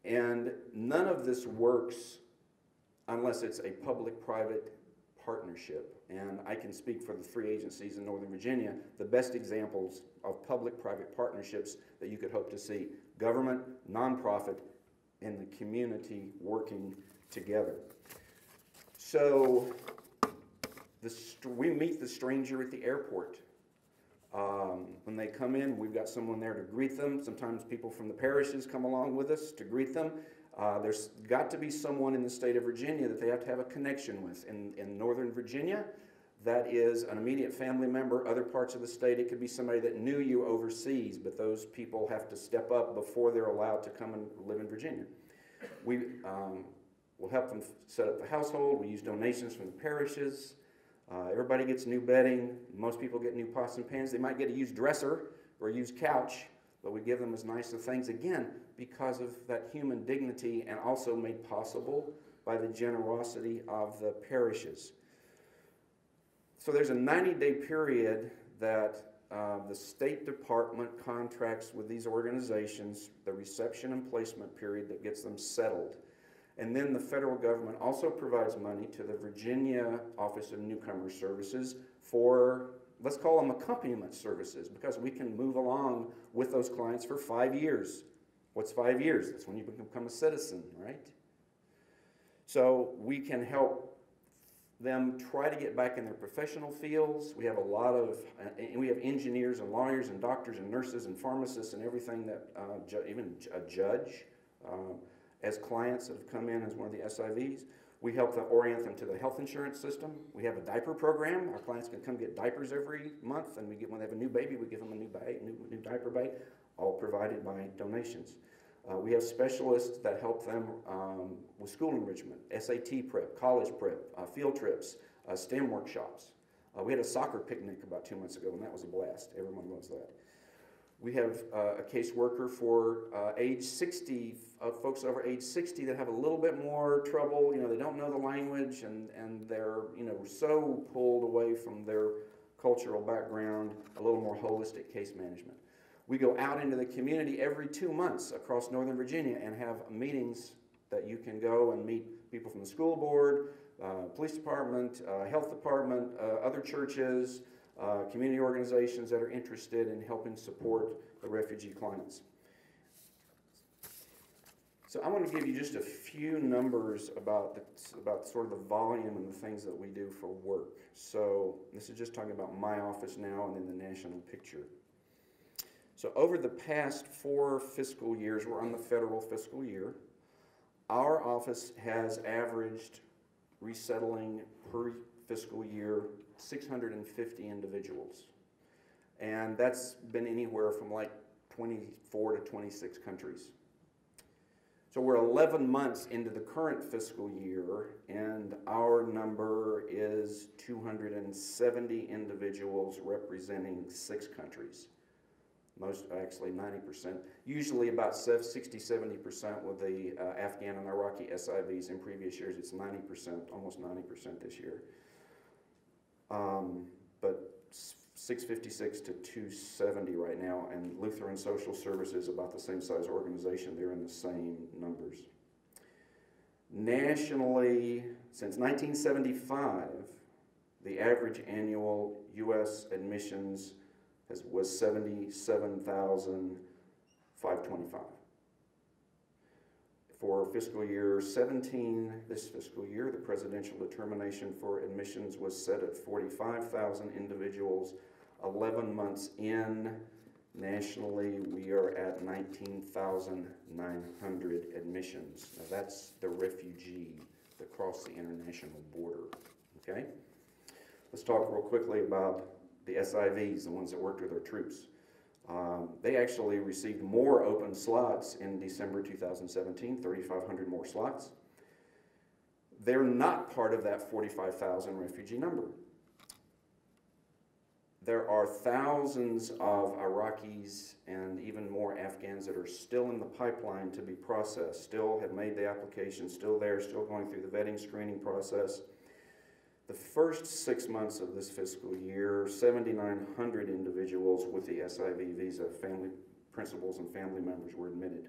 And none of this works unless it's a public private partnership. And I can speak for the three agencies in Northern Virginia, the best examples of public private partnerships that you could hope to see government, nonprofit, and the community working together. So the, we meet the stranger at the airport. Um, when they come in, we've got someone there to greet them. Sometimes people from the parishes come along with us to greet them. Uh, there's got to be someone in the state of Virginia that they have to have a connection with. In, in Northern Virginia, that is an immediate family member. Other parts of the state, it could be somebody that knew you overseas, but those people have to step up before they're allowed to come and live in Virginia. We um, will help them set up the household. We use donations from the parishes. Uh, everybody gets new bedding. Most people get new pots and pans. They might get a used dresser or a used couch, but we give them as nice of things. Again, because of that human dignity and also made possible by the generosity of the parishes. So there's a 90 day period that uh, the State Department contracts with these organizations, the reception and placement period that gets them settled. And then the federal government also provides money to the Virginia Office of Newcomer Services for, let's call them accompaniment services, because we can move along with those clients for five years. What's five years? That's when you become a citizen, right? So we can help them try to get back in their professional fields. We have a lot of, and we have engineers and lawyers and doctors and nurses and pharmacists and everything that, uh, even a judge, um, as clients that have come in as one of the SIVs. We help them orient them to the health insurance system. We have a diaper program. Our clients can come get diapers every month, and we get when they have a new baby, we give them a new bag, new, new diaper bag all provided by donations. Uh, we have specialists that help them um, with school enrichment, SAT prep, college prep, uh, field trips, uh, STEM workshops. Uh, we had a soccer picnic about two months ago, and that was a blast. Everyone loves that. We have uh, a caseworker for uh, age 60, uh, folks over age 60 that have a little bit more trouble. You know, they don't know the language and, and they're, you know, so pulled away from their cultural background, a little more holistic case management. We go out into the community every two months across Northern Virginia and have meetings that you can go and meet people from the school board, uh, police department, uh, health department, uh, other churches, uh, community organizations that are interested in helping support the refugee clients. So I want to give you just a few numbers about the, about sort of the volume and the things that we do for work. So this is just talking about my office now and then the national picture. So over the past four fiscal years, we're on the federal fiscal year, our office has averaged resettling per fiscal year 650 individuals. And that's been anywhere from like 24 to 26 countries. So we're 11 months into the current fiscal year, and our number is 270 individuals representing six countries. Most, actually 90%. Usually about 60, 70% with the uh, Afghan and Iraqi SIVs. In previous years, it's 90%, almost 90% this year. Um, but 656 to 270 right now, and Lutheran Social Services about the same size organization. They're in the same numbers. Nationally, since 1975, the average annual U.S. admissions has, was 77,525. For fiscal year 17, this fiscal year, the presidential determination for admissions was set at 45,000 individuals. 11 months in, nationally, we are at 19,900 admissions. Now that's the refugee that crossed the international border, okay? Let's talk real quickly about the SIVs, the ones that worked with our troops. Um, they actually received more open slots in December 2017, 3,500 more slots. They're not part of that 45,000 refugee number. There are thousands of Iraqis and even more Afghans that are still in the pipeline to be processed, still have made the application, still there, still going through the vetting screening process. The first six months of this fiscal year, 7,900 individuals with the SIV visa, family principals and family members were admitted.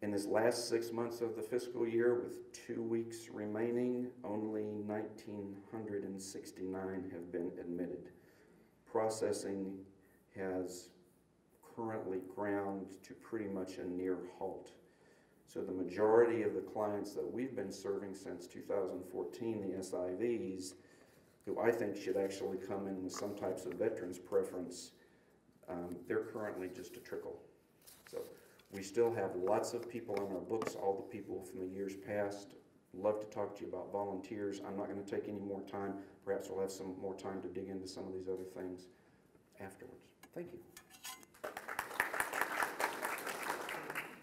In this last six months of the fiscal year, with two weeks remaining, only 1,969 have been admitted. Processing has currently ground to pretty much a near halt. So the majority of the clients that we've been serving since 2014, the SIVs, who I think should actually come in with some types of veterans preference, um, they're currently just a trickle. So we still have lots of people on our books, all the people from the years past. Love to talk to you about volunteers. I'm not going to take any more time. Perhaps we'll have some more time to dig into some of these other things afterwards. Thank you.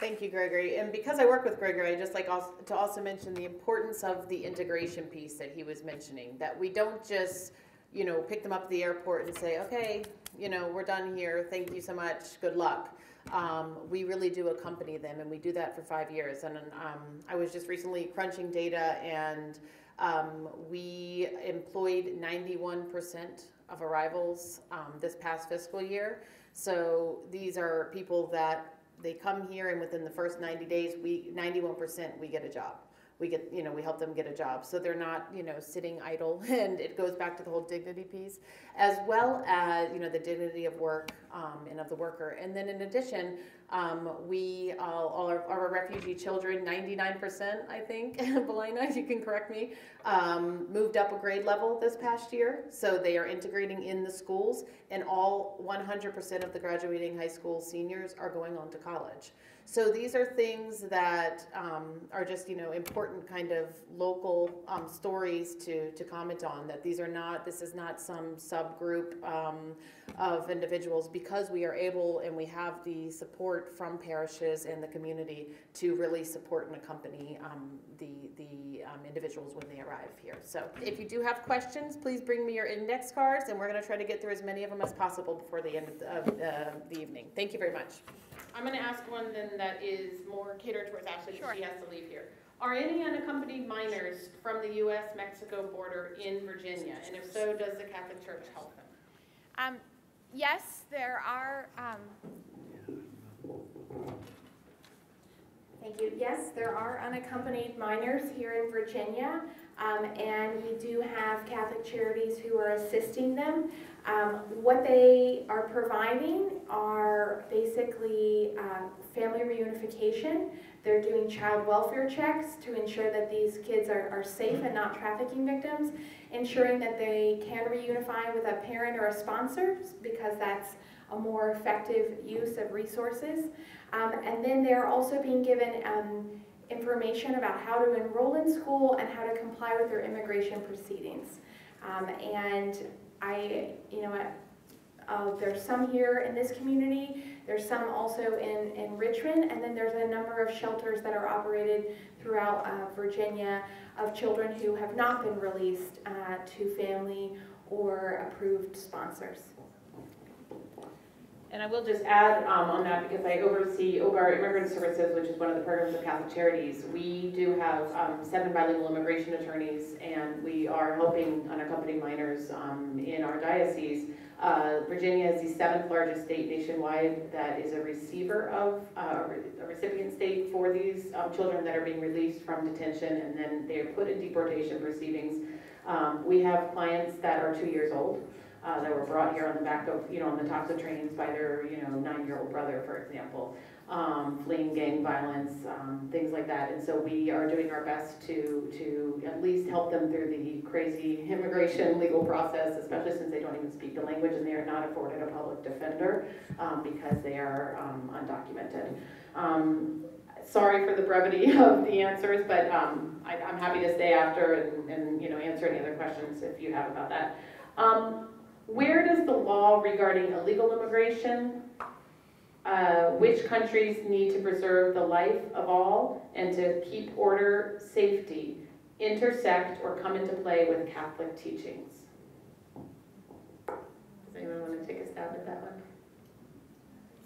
Thank you, Gregory. And because I work with Gregory, I just like also, to also mention the importance of the integration piece that he was mentioning. That we don't just, you know, pick them up at the airport and say, okay, you know, we're done here. Thank you so much. Good luck. Um, we really do accompany them, and we do that for five years. And um, I was just recently crunching data, and um, we employed 91% of arrivals um, this past fiscal year. So these are people that they come here and within the first 90 days, we 91% we get a job. We get, you know, we help them get a job. So they're not, you know, sitting idle. And it goes back to the whole dignity piece, as well as, you know, the dignity of work um, and of the worker. And then in addition, um, we, uh, all our, our, refugee children, 99%, I think, Belina, you can correct me, um, moved up a grade level this past year. So they are integrating in the schools, and all 100% of the graduating high school seniors are going on to college. So these are things that um, are just, you know, important kind of local um, stories to, to comment on. That these are not, this is not some subgroup um, of individuals because we are able and we have the support from parishes and the community to really support and accompany um, the, the um, individuals when they arrive here. So if you do have questions, please bring me your index cards and we're going to try to get through as many of them as possible before the end of the, of, uh, the evening. Thank you very much. I'm going to ask one then that is more catered towards Ashley because she has to leave here. Are any unaccompanied minors from the U.S.-Mexico border in Virginia? And if so, does the Catholic Church help them? Um, yes, there are, um, thank you. Yes, there are unaccompanied minors here in Virginia, um, and we do have Catholic Charities who are assisting them. Um, what they are providing are basically um, family reunification. They're doing child welfare checks to ensure that these kids are, are safe and not trafficking victims, ensuring that they can reunify with a parent or a sponsor because that's a more effective use of resources. Um, and then they're also being given um, information about how to enroll in school and how to comply with their immigration proceedings. Um, and I, you know, uh, there's some here in this community, there's some also in, in Richmond, and then there's a number of shelters that are operated throughout uh, Virginia of children who have not been released uh, to family or approved sponsors. And I will just add um, on that because I oversee Hogar Immigrant Services, which is one of the programs of Catholic Charities. We do have um, seven bilingual immigration attorneys, and we are helping unaccompanied minors um, in our diocese. Uh, Virginia is the seventh largest state nationwide that is a receiver of uh, a recipient state for these um, children that are being released from detention and then they are put in deportation proceedings. Um, we have clients that are two years old uh, that were brought here on the back of, you know, on the tops of trains by their, you know, nine-year-old brother, for example, um, fleeing gang violence, um, things like that. And so we are doing our best to, to at least help them through the crazy immigration legal process, especially since they don't even speak the language and they are not afforded a public defender um, because they are um, undocumented. Um, sorry for the brevity of the answers, but um, I, am happy to stay after and, and, you know answer any other questions if you have about that. Um, where does the law regarding illegal immigration, uh, which countries need to preserve the life of all and to keep order, safety, intersect or come into play with Catholic teachings? Does anyone want to take a stab at that one?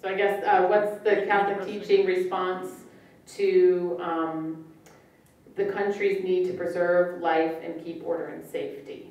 So I guess, uh, what's the Catholic teaching response to um, the country's need to preserve life and keep order and safety?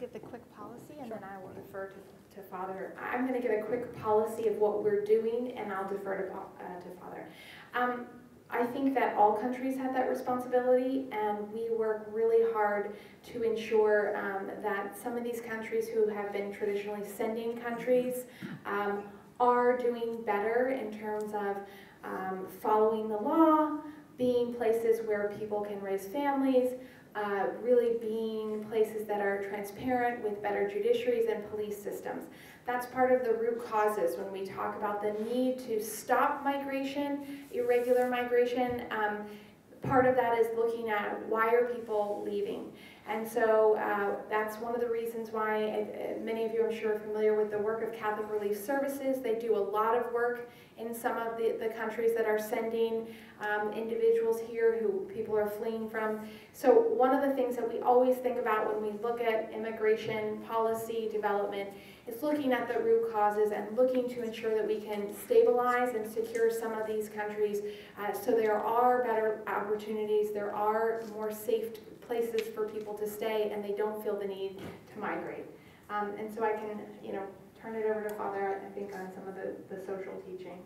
Give the quick policy and then I will defer to, to Father. I'm going to give a quick policy of what we're doing and I'll defer to, uh, to Father. Um, I think that all countries have that responsibility and we work really hard to ensure um, that some of these countries who have been traditionally sending countries um, are doing better in terms of um, following the law, being places where people can raise families, uh, really being places that are transparent with better judiciaries and police systems. That's part of the root causes when we talk about the need to stop migration, irregular migration. Um, part of that is looking at why are people leaving. And so uh, that's one of the reasons why uh, many of you I'm sure are familiar with the work of Catholic Relief Services. They do a lot of work in some of the, the countries that are sending um, individuals here who people are fleeing from. So one of the things that we always think about when we look at immigration policy development is looking at the root causes and looking to ensure that we can stabilize and secure some of these countries uh, so there are better opportunities, there are more safe places for people to stay and they don't feel the need to migrate. Um, and so I can, you know, turn it over to Father, I think, on some of the, the social teaching.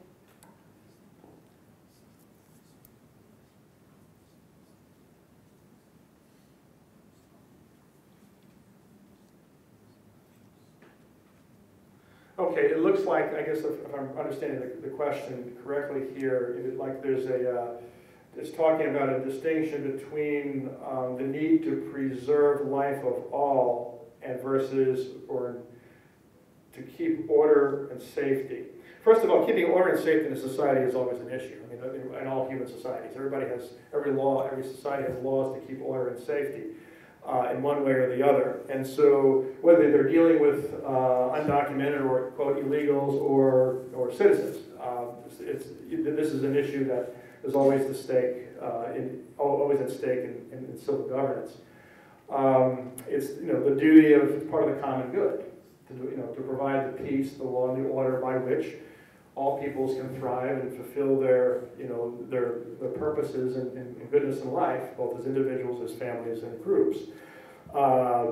Okay, it looks like, I guess if if I'm understanding the, the question correctly here, it, like there's a, uh, it's talking about a distinction between um, the need to preserve life of all and versus, or to keep order and safety. First of all, keeping order and safety in a society is always an issue. I mean, in- in all human societies, everybody has, every law, every society has laws to keep order and safety uh, in one way or the other. And so whether they're dealing with uh, undocumented or quote illegals or, or citizens, uh, it's, it's- this is an issue that is always the stake, uh, in, always at stake in, in in civil governance. Um, It's, you know, the duty of, part of the common good, to, you know, to provide the peace, the law, and the order by which all peoples can thrive and fulfill their, you know, their, their purposes and, and goodness in life, both as individuals, as families, and groups. Uh,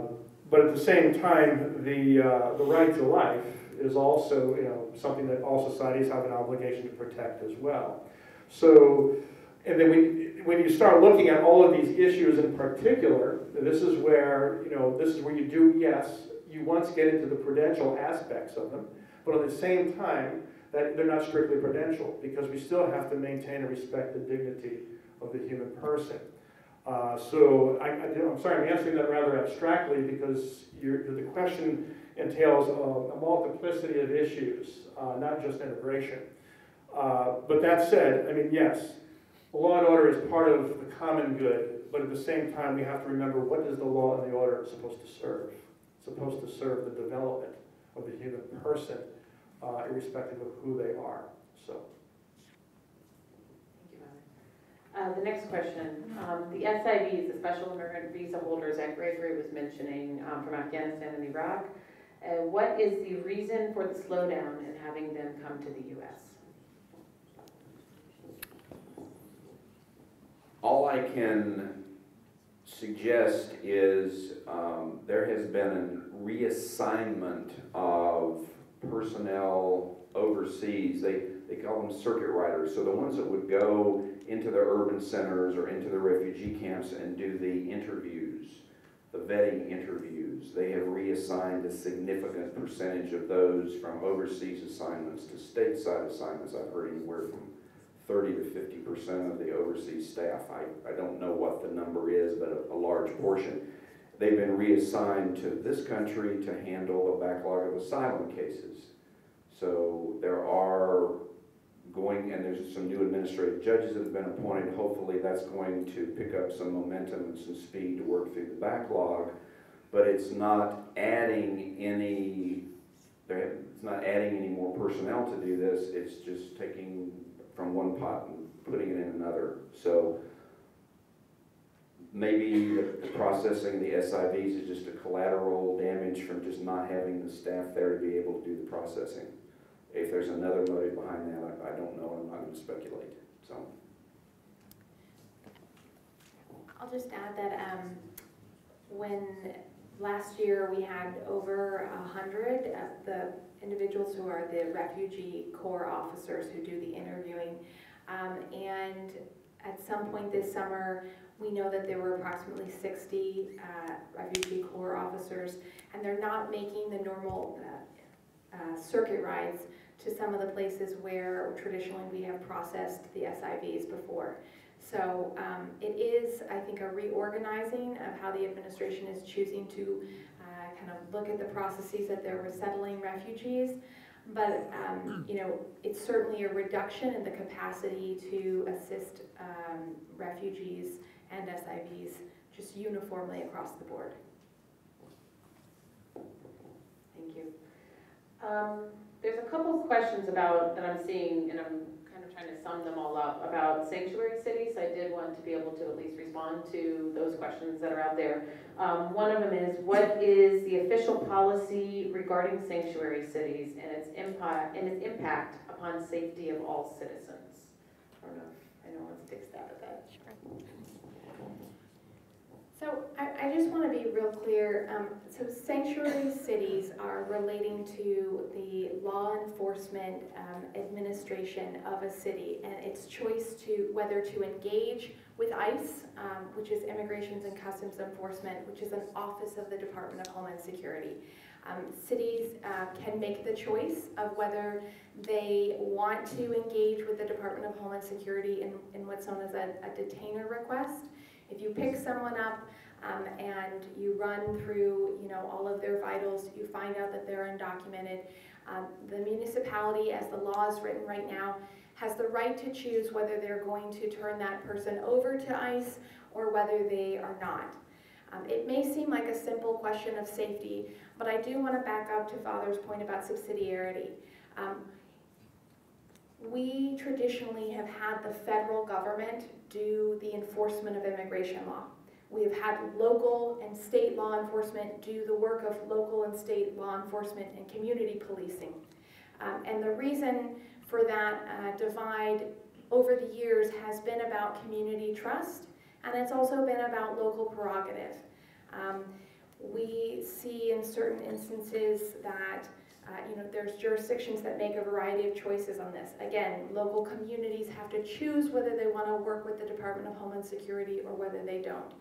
But at the same time, the, uh, the right to life is also, you know, something that all societies have an obligation to protect as well. So, and then when, when you start looking at all of these issues in particular, this is where, you know, this is where you do, yes, you once get into the prudential aspects of them, but at the same time, that they're not strictly prudential, because we still have to maintain and respect the dignity of the human person. Uh, so I, am sorry, I'm answering that rather abstractly because the question entails a, a multiplicity of issues, uh, not just immigration. Uh, but that said, I mean, yes, law and order is part of the common good, but at the same time, we have to remember what is the law and the order supposed to serve? It's supposed to serve the development of the human person, uh, irrespective of who they are. So. Thank you, Robert. Uh, The next question, um, the SIVs, the Special Immigrant Visa Holders that Gregory was mentioning um, from Afghanistan and Iraq, uh, what is the reason for the slowdown in having them come to the U.S.? All I can suggest is um, there has been a reassignment of personnel overseas. They, they call them circuit riders. So the ones that would go into the urban centers or into the refugee camps and do the interviews, the vetting interviews, they have reassigned a significant percentage of those from overseas assignments to stateside assignments. I've heard anywhere from 30 to 50 percent of the overseas staff. I, I don't know what the number is, but a, a large portion. They've been reassigned to this country to handle the backlog of asylum cases. So there are going, and there's some new administrative judges that have been appointed. Hopefully that's going to pick up some momentum and some speed to work through the backlog. But it's not adding any, it's not adding any more personnel to do this. It's just taking from one pot and putting it in another. So maybe the processing of the SIVs is just a collateral damage from just not having the staff there to be able to do the processing. If there's another motive behind that, I, I don't know, I'm not gonna speculate, so. I'll just add that um, when last year we had over hundred of the individuals who are the refugee corps officers who do the interviewing. Um, and at some point this summer, we know that there were approximately 60 uh, refugee corps officers, and they're not making the normal uh, uh, circuit rides to some of the places where traditionally we have processed the SIVs before. So um, it is, I think, a reorganizing of how the administration is choosing to uh, kind of look at the processes that they're resettling refugees. But, um, you know, it's certainly a reduction in the capacity to assist um, refugees and SIVs just uniformly across the board. Thank you. Um, There's a couple of questions about, that I'm seeing, and I'm trying to sum them all up, about sanctuary cities. I did want to be able to at least respond to those questions that are out there. Um, One of them is, what is the official policy regarding sanctuary cities and its impact, and its impact upon safety of all citizens? I don't know if anyone wants to take a stab at that. So I, I just want to be real clear. Um, so sanctuary cities are relating to the law enforcement um, administration of a city and its choice to whether to engage with ICE, um, which is Immigrations and Customs Enforcement, which is an office of the Department of Homeland Security. Um, cities uh, can make the choice of whether they want to engage with the Department of Homeland Security in, in what's known as a, a detainer request. If you pick someone up um, and you run through, you know, all of their vitals, you find out that they're undocumented. Um, the municipality, as the law is written right now, has the right to choose whether they're going to turn that person over to ICE or whether they are not. Um, it may seem like a simple question of safety, but I do want to back up to Father's point about subsidiarity. Um, we traditionally have had the federal government do the enforcement of immigration law. We have had local and state law enforcement do the work of local and state law enforcement and community policing. Um, and the reason for that uh, divide over the years has been about community trust, and it's also been about local prerogative. Um, we see in certain instances that uh, you know, there's jurisdictions that make a variety of choices on this. Again, local communities have to choose whether they want to work with the Department of Homeland Security or whether they don't.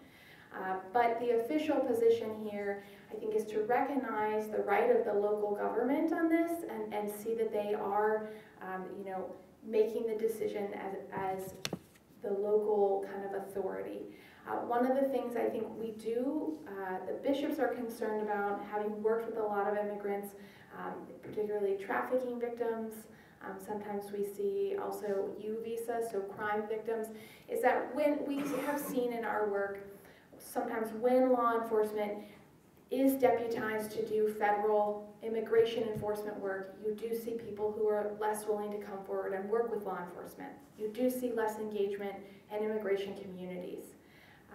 Uh, but the official position here, I think, is to recognize the right of the local government on this and, and see that they are, um, you know, making the decision as, as the local kind of authority. Uh, one of the things I think we do, uh, the bishops are concerned about, having worked with a lot of immigrants, um, particularly trafficking victims. Um, sometimes we see also U visa, so crime victims, is that when we have seen in our work, sometimes when law enforcement is deputized to do federal immigration enforcement work, you do see people who are less willing to come forward and work with law enforcement. You do see less engagement in immigration communities.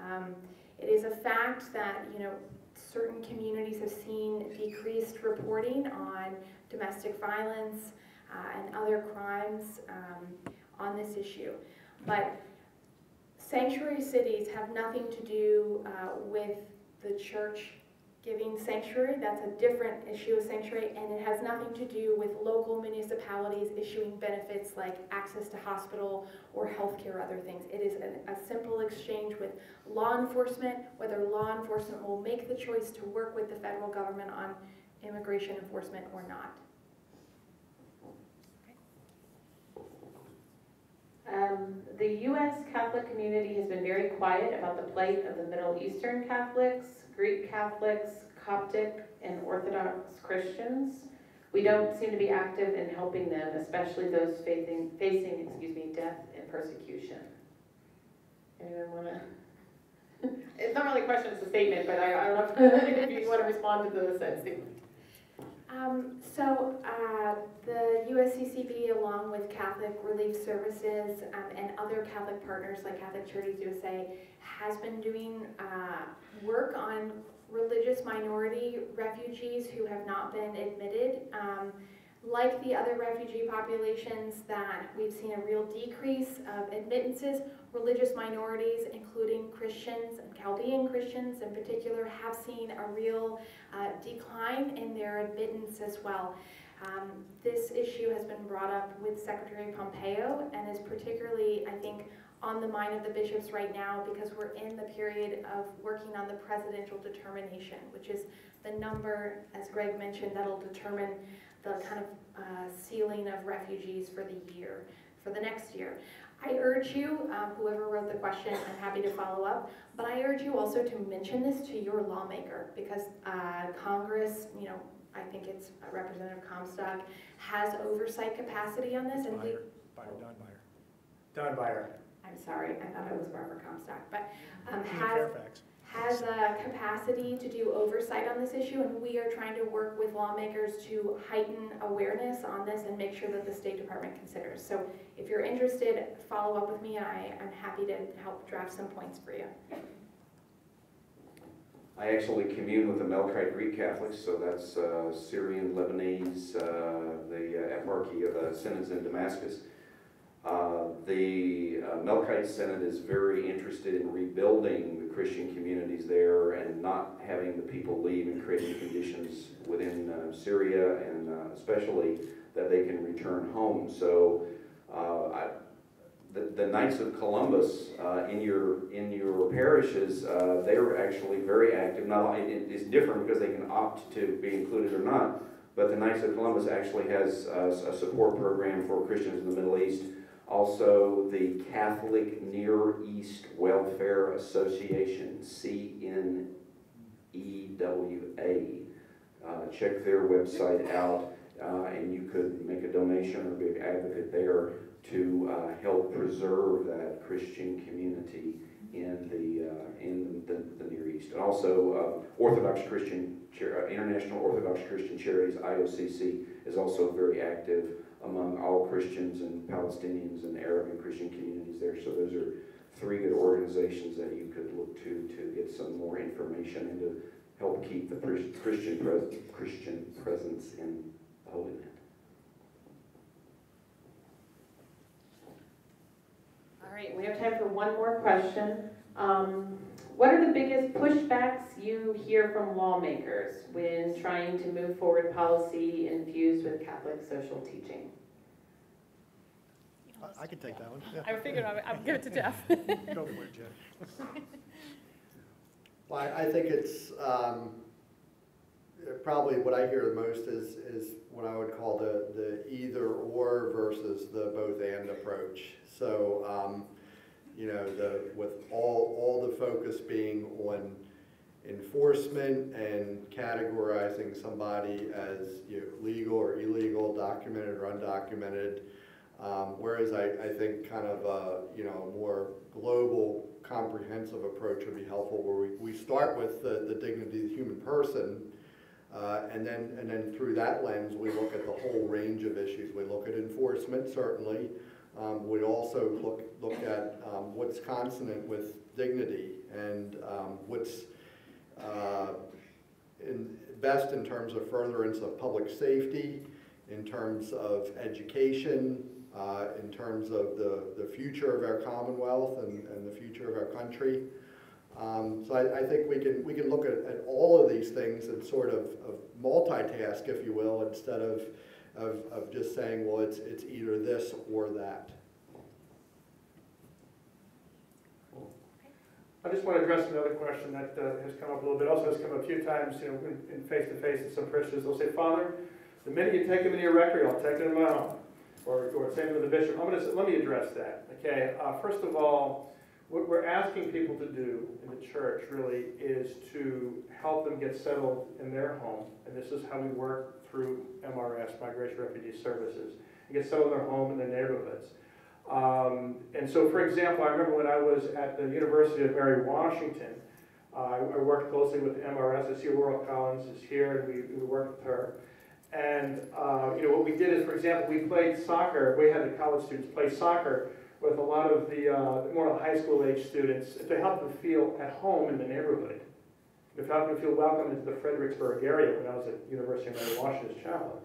Um, it is a fact that, you know, certain communities have seen decreased reporting on domestic violence uh, and other crimes um, on this issue. But sanctuary cities have nothing to do uh, with the church giving sanctuary. That's a different issue of sanctuary, and it has nothing to do with local municipalities issuing benefits like access to hospital or healthcare or other things. It is a simple exchange with law enforcement, whether law enforcement will make the choice to work with the federal government on immigration enforcement or not. Um, the U.S. Catholic community has been very quiet about the plight of the Middle Eastern Catholics, Greek Catholics, Coptic, and Orthodox Christians. We don't seem to be active in helping them, especially those facing, facing, excuse me, death and persecution. Anyone wanna? It's not really a question, it's a statement, but I, I don't know if you wanna respond to the said. Um, so, uh, the USCCB, along with Catholic Relief Services um, and other Catholic partners like Catholic Charities USA, has been doing uh, work on religious minority refugees who have not been admitted. Um, like the other refugee populations that we've seen a real decrease of admittances, religious minorities, including Christians and Chaldean Christians in particular, have seen a real uh, decline in their admittance as well. Um, this issue has been brought up with Secretary Pompeo and is particularly, I think, on the mind of the bishops right now because we're in the period of working on the presidential determination, which is the number, as Greg mentioned, that'll determine the kind of uh, ceiling of refugees for the year, for the next year. I urge you, um, whoever wrote the question, I'm happy to follow up, but I urge you also to mention this to your lawmaker because uh, Congress, you know, I think it's Representative Comstock, has oversight capacity on this and we, Beyer, Beyer, Don Beyer. Don Beyer. I'm sorry, I thought it was Barbara Comstock, but um, has, Fairfax. Has a capacity to do oversight on this issue, and we are trying to work with lawmakers to heighten awareness on this and make sure that the State Department considers. So if you're interested, follow up with me, and I, I'm happy to help draft some points for you. I actually commune with the Melkite Greek Catholics, so that's uh, Syrian, Lebanese, uh, the uh, eparchy of the synods in Damascus. Uh, The uh, Melkite Synod is very interested in rebuilding Christian communities there and not having the people leave and creating conditions within uh, Syria and uh, especially that they can return home. So uh, I, the, the Knights of Columbus uh, in your in your parishes, uh, they're actually very active. Not it's different because they can opt to be included or not, but the Knights of Columbus actually has uh, a support program for Christians in the Middle East. Also, the Catholic Near East Welfare Association, CNEWA. Uh, Check their website out, uh, and you could make a donation or be an advocate there to uh, help preserve that Christian community in the, uh, in the, the Near East. And also, uh, Orthodox Christian, Char- uh, International Orthodox Christian Charities, IOCC, is also very active among all Christians and Palestinians and Arab and Christian communities there. So those are three good organizations that you could look to to get some more information and to help keep the Christian pres- Christian presence in the Holy Land. All right, we have time for one more question. Um, What are the biggest pushbacks you hear from lawmakers when trying to move forward policy infused with Catholic social teaching? I- I can take that one. Yeah. I figured I would, I would give it to Jeff. Go for it, Jeff. Well, I I think it's, um, uh, probably what I hear the most is, is what I would call the, the either or versus the both and approach. So, um, you know, the, with all, all the focus being on enforcement and categorizing somebody as, you know, legal or illegal, documented or undocumented. Um, whereas I, I think kind of a, you know, more global comprehensive approach would be helpful where we, we start with the, the dignity of the human person. Uh, and then, and then through that lens, we look at the whole range of issues. We look at enforcement, certainly. Um, we also look, look at, um, what's consonant with dignity and, um, what's, uh, in, best in terms of furtherance of public safety, in terms of education, uh, in terms of the, the future of our Commonwealth and, and the future of our country. Um, so I, I think we can, we can look at, at all of these things and sort of, of multitask, if you will, instead of, of, of just saying, well, it's, it's either this or that. I just want to address another question that uh, has come up a little bit, also has come up a few times, you know, in- in face-to-face with some Christians, they'll say, Father, the minute you take them into your rectory, I'll take them to my home. Or, or same with the bishop, I'm gonna, let me address that, okay? Uh, First of all, what we're asking people to do in the church really is to help them get settled in their home. And this is how we work through MRS, Migration Refugee Services, and get settled in their home and their neighborhoods. Um, and so, for example, I remember when I was at the University of Mary Washington, uh, I, I worked closely with MRS. I see Laurel Collins is here, and we, we worked with her. And uh, you know what we did is, for example, we played soccer. We had the college students play soccer with a lot of the uh, more high school age students to help them feel at home in the neighborhood. To help them feel welcome into the Fredericksburg area when I was at University of Mary Washington's chaplain.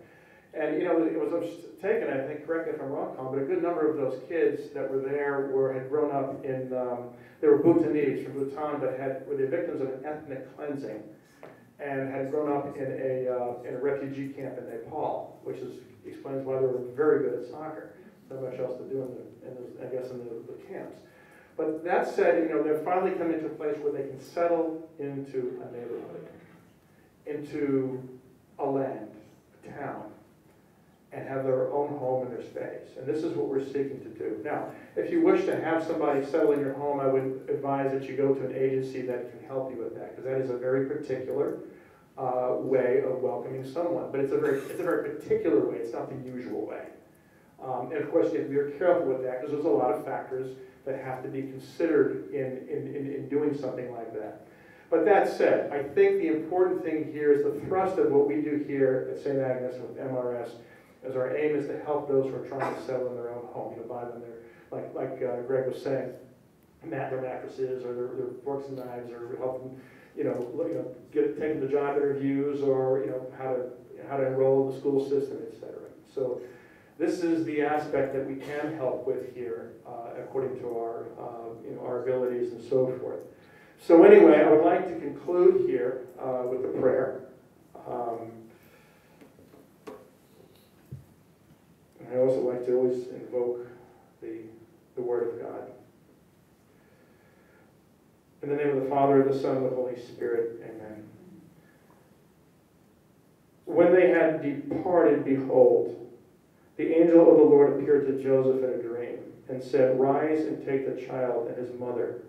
And, you know, it was taken, I think, correct me if I'm wrong, Colin, but a good number of those kids that were there were, had grown up in, um, they were Bhutanese from Bhutan, but had, were the victims of an ethnic cleansing and had grown up in a, uh, in a refugee camp in Nepal, which is, explains why they were very good at soccer. Not much else to do in the, in the, I guess, in the, the camps. But that said, you know, they're finally coming to a place where they can settle into a neighborhood, into a land, a town, and have their own home and their space. And this is what we're seeking to do. Now, if you wish to have somebody settle in your home, I would advise that you go to an agency that can help you with that, because that is a very particular uh, way of welcoming someone. But it's a very, it's a very particular way. It's not the usual way. Um, and of course, you have to be very careful with that, because there's a lot of factors that have to be considered in, in, in, in doing something like that. But that said, I think the important thing here is the thrust of what we do here at St. Agnes with MRS as our aim is to help those who are trying to settle in their own home, you know, buy them their, like, like uh, Greg was saying, mat their mattresses or their, their forks and knives, or help them, you know, you know, get, take them to job interviews, or, you know, how to, how to enroll in the school system, et cetera. So this is the aspect that we can help with here, uh, according to our, uh, you know, our abilities and so forth. So anyway, I would like to conclude here uh, with a prayer. Um, I also like to always invoke the, the Word of God. In the name of the Father, the Son, and the Holy Spirit, amen. When they had departed, behold, the angel of the Lord appeared to Joseph in a dream and said, Rise and take the child and his mother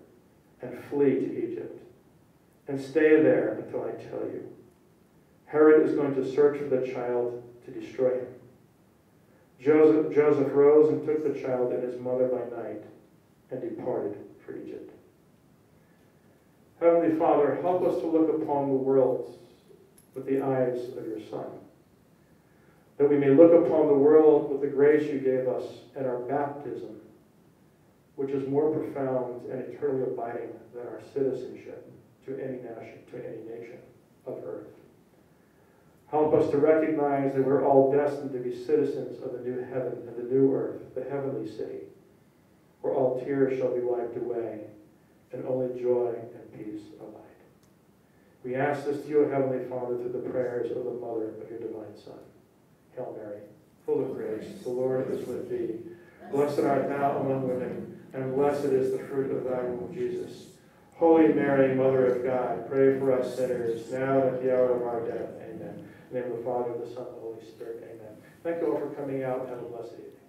and flee to Egypt, and stay there until I tell you. Herod is going to search for the child to destroy him. Joseph, Joseph rose and took the child and his mother by night and departed for Egypt. Heavenly Father, help us to look upon the world with the eyes of your Son, that we may look upon the world with the grace you gave us at our baptism, which is more profound and eternally abiding than our citizenship to any nation, to any nation of earth. Help us to recognize that we're all destined to be citizens of the new heaven and the new earth, the heavenly city, where all tears shall be wiped away and only joy and peace abide. We ask this to you, Heavenly Father, through the prayers of the Mother of your divine Son. Hail Mary, full of grace, the Lord is with thee. Blessed art thou among women, and blessed is the fruit of thy womb, Jesus. Holy Mary, Mother of God, pray for us sinners, now and at the hour of our death. Amen. In the name of the Father, the Son, and the Holy Spirit. Amen. Thank you all for coming out, have a blessed evening.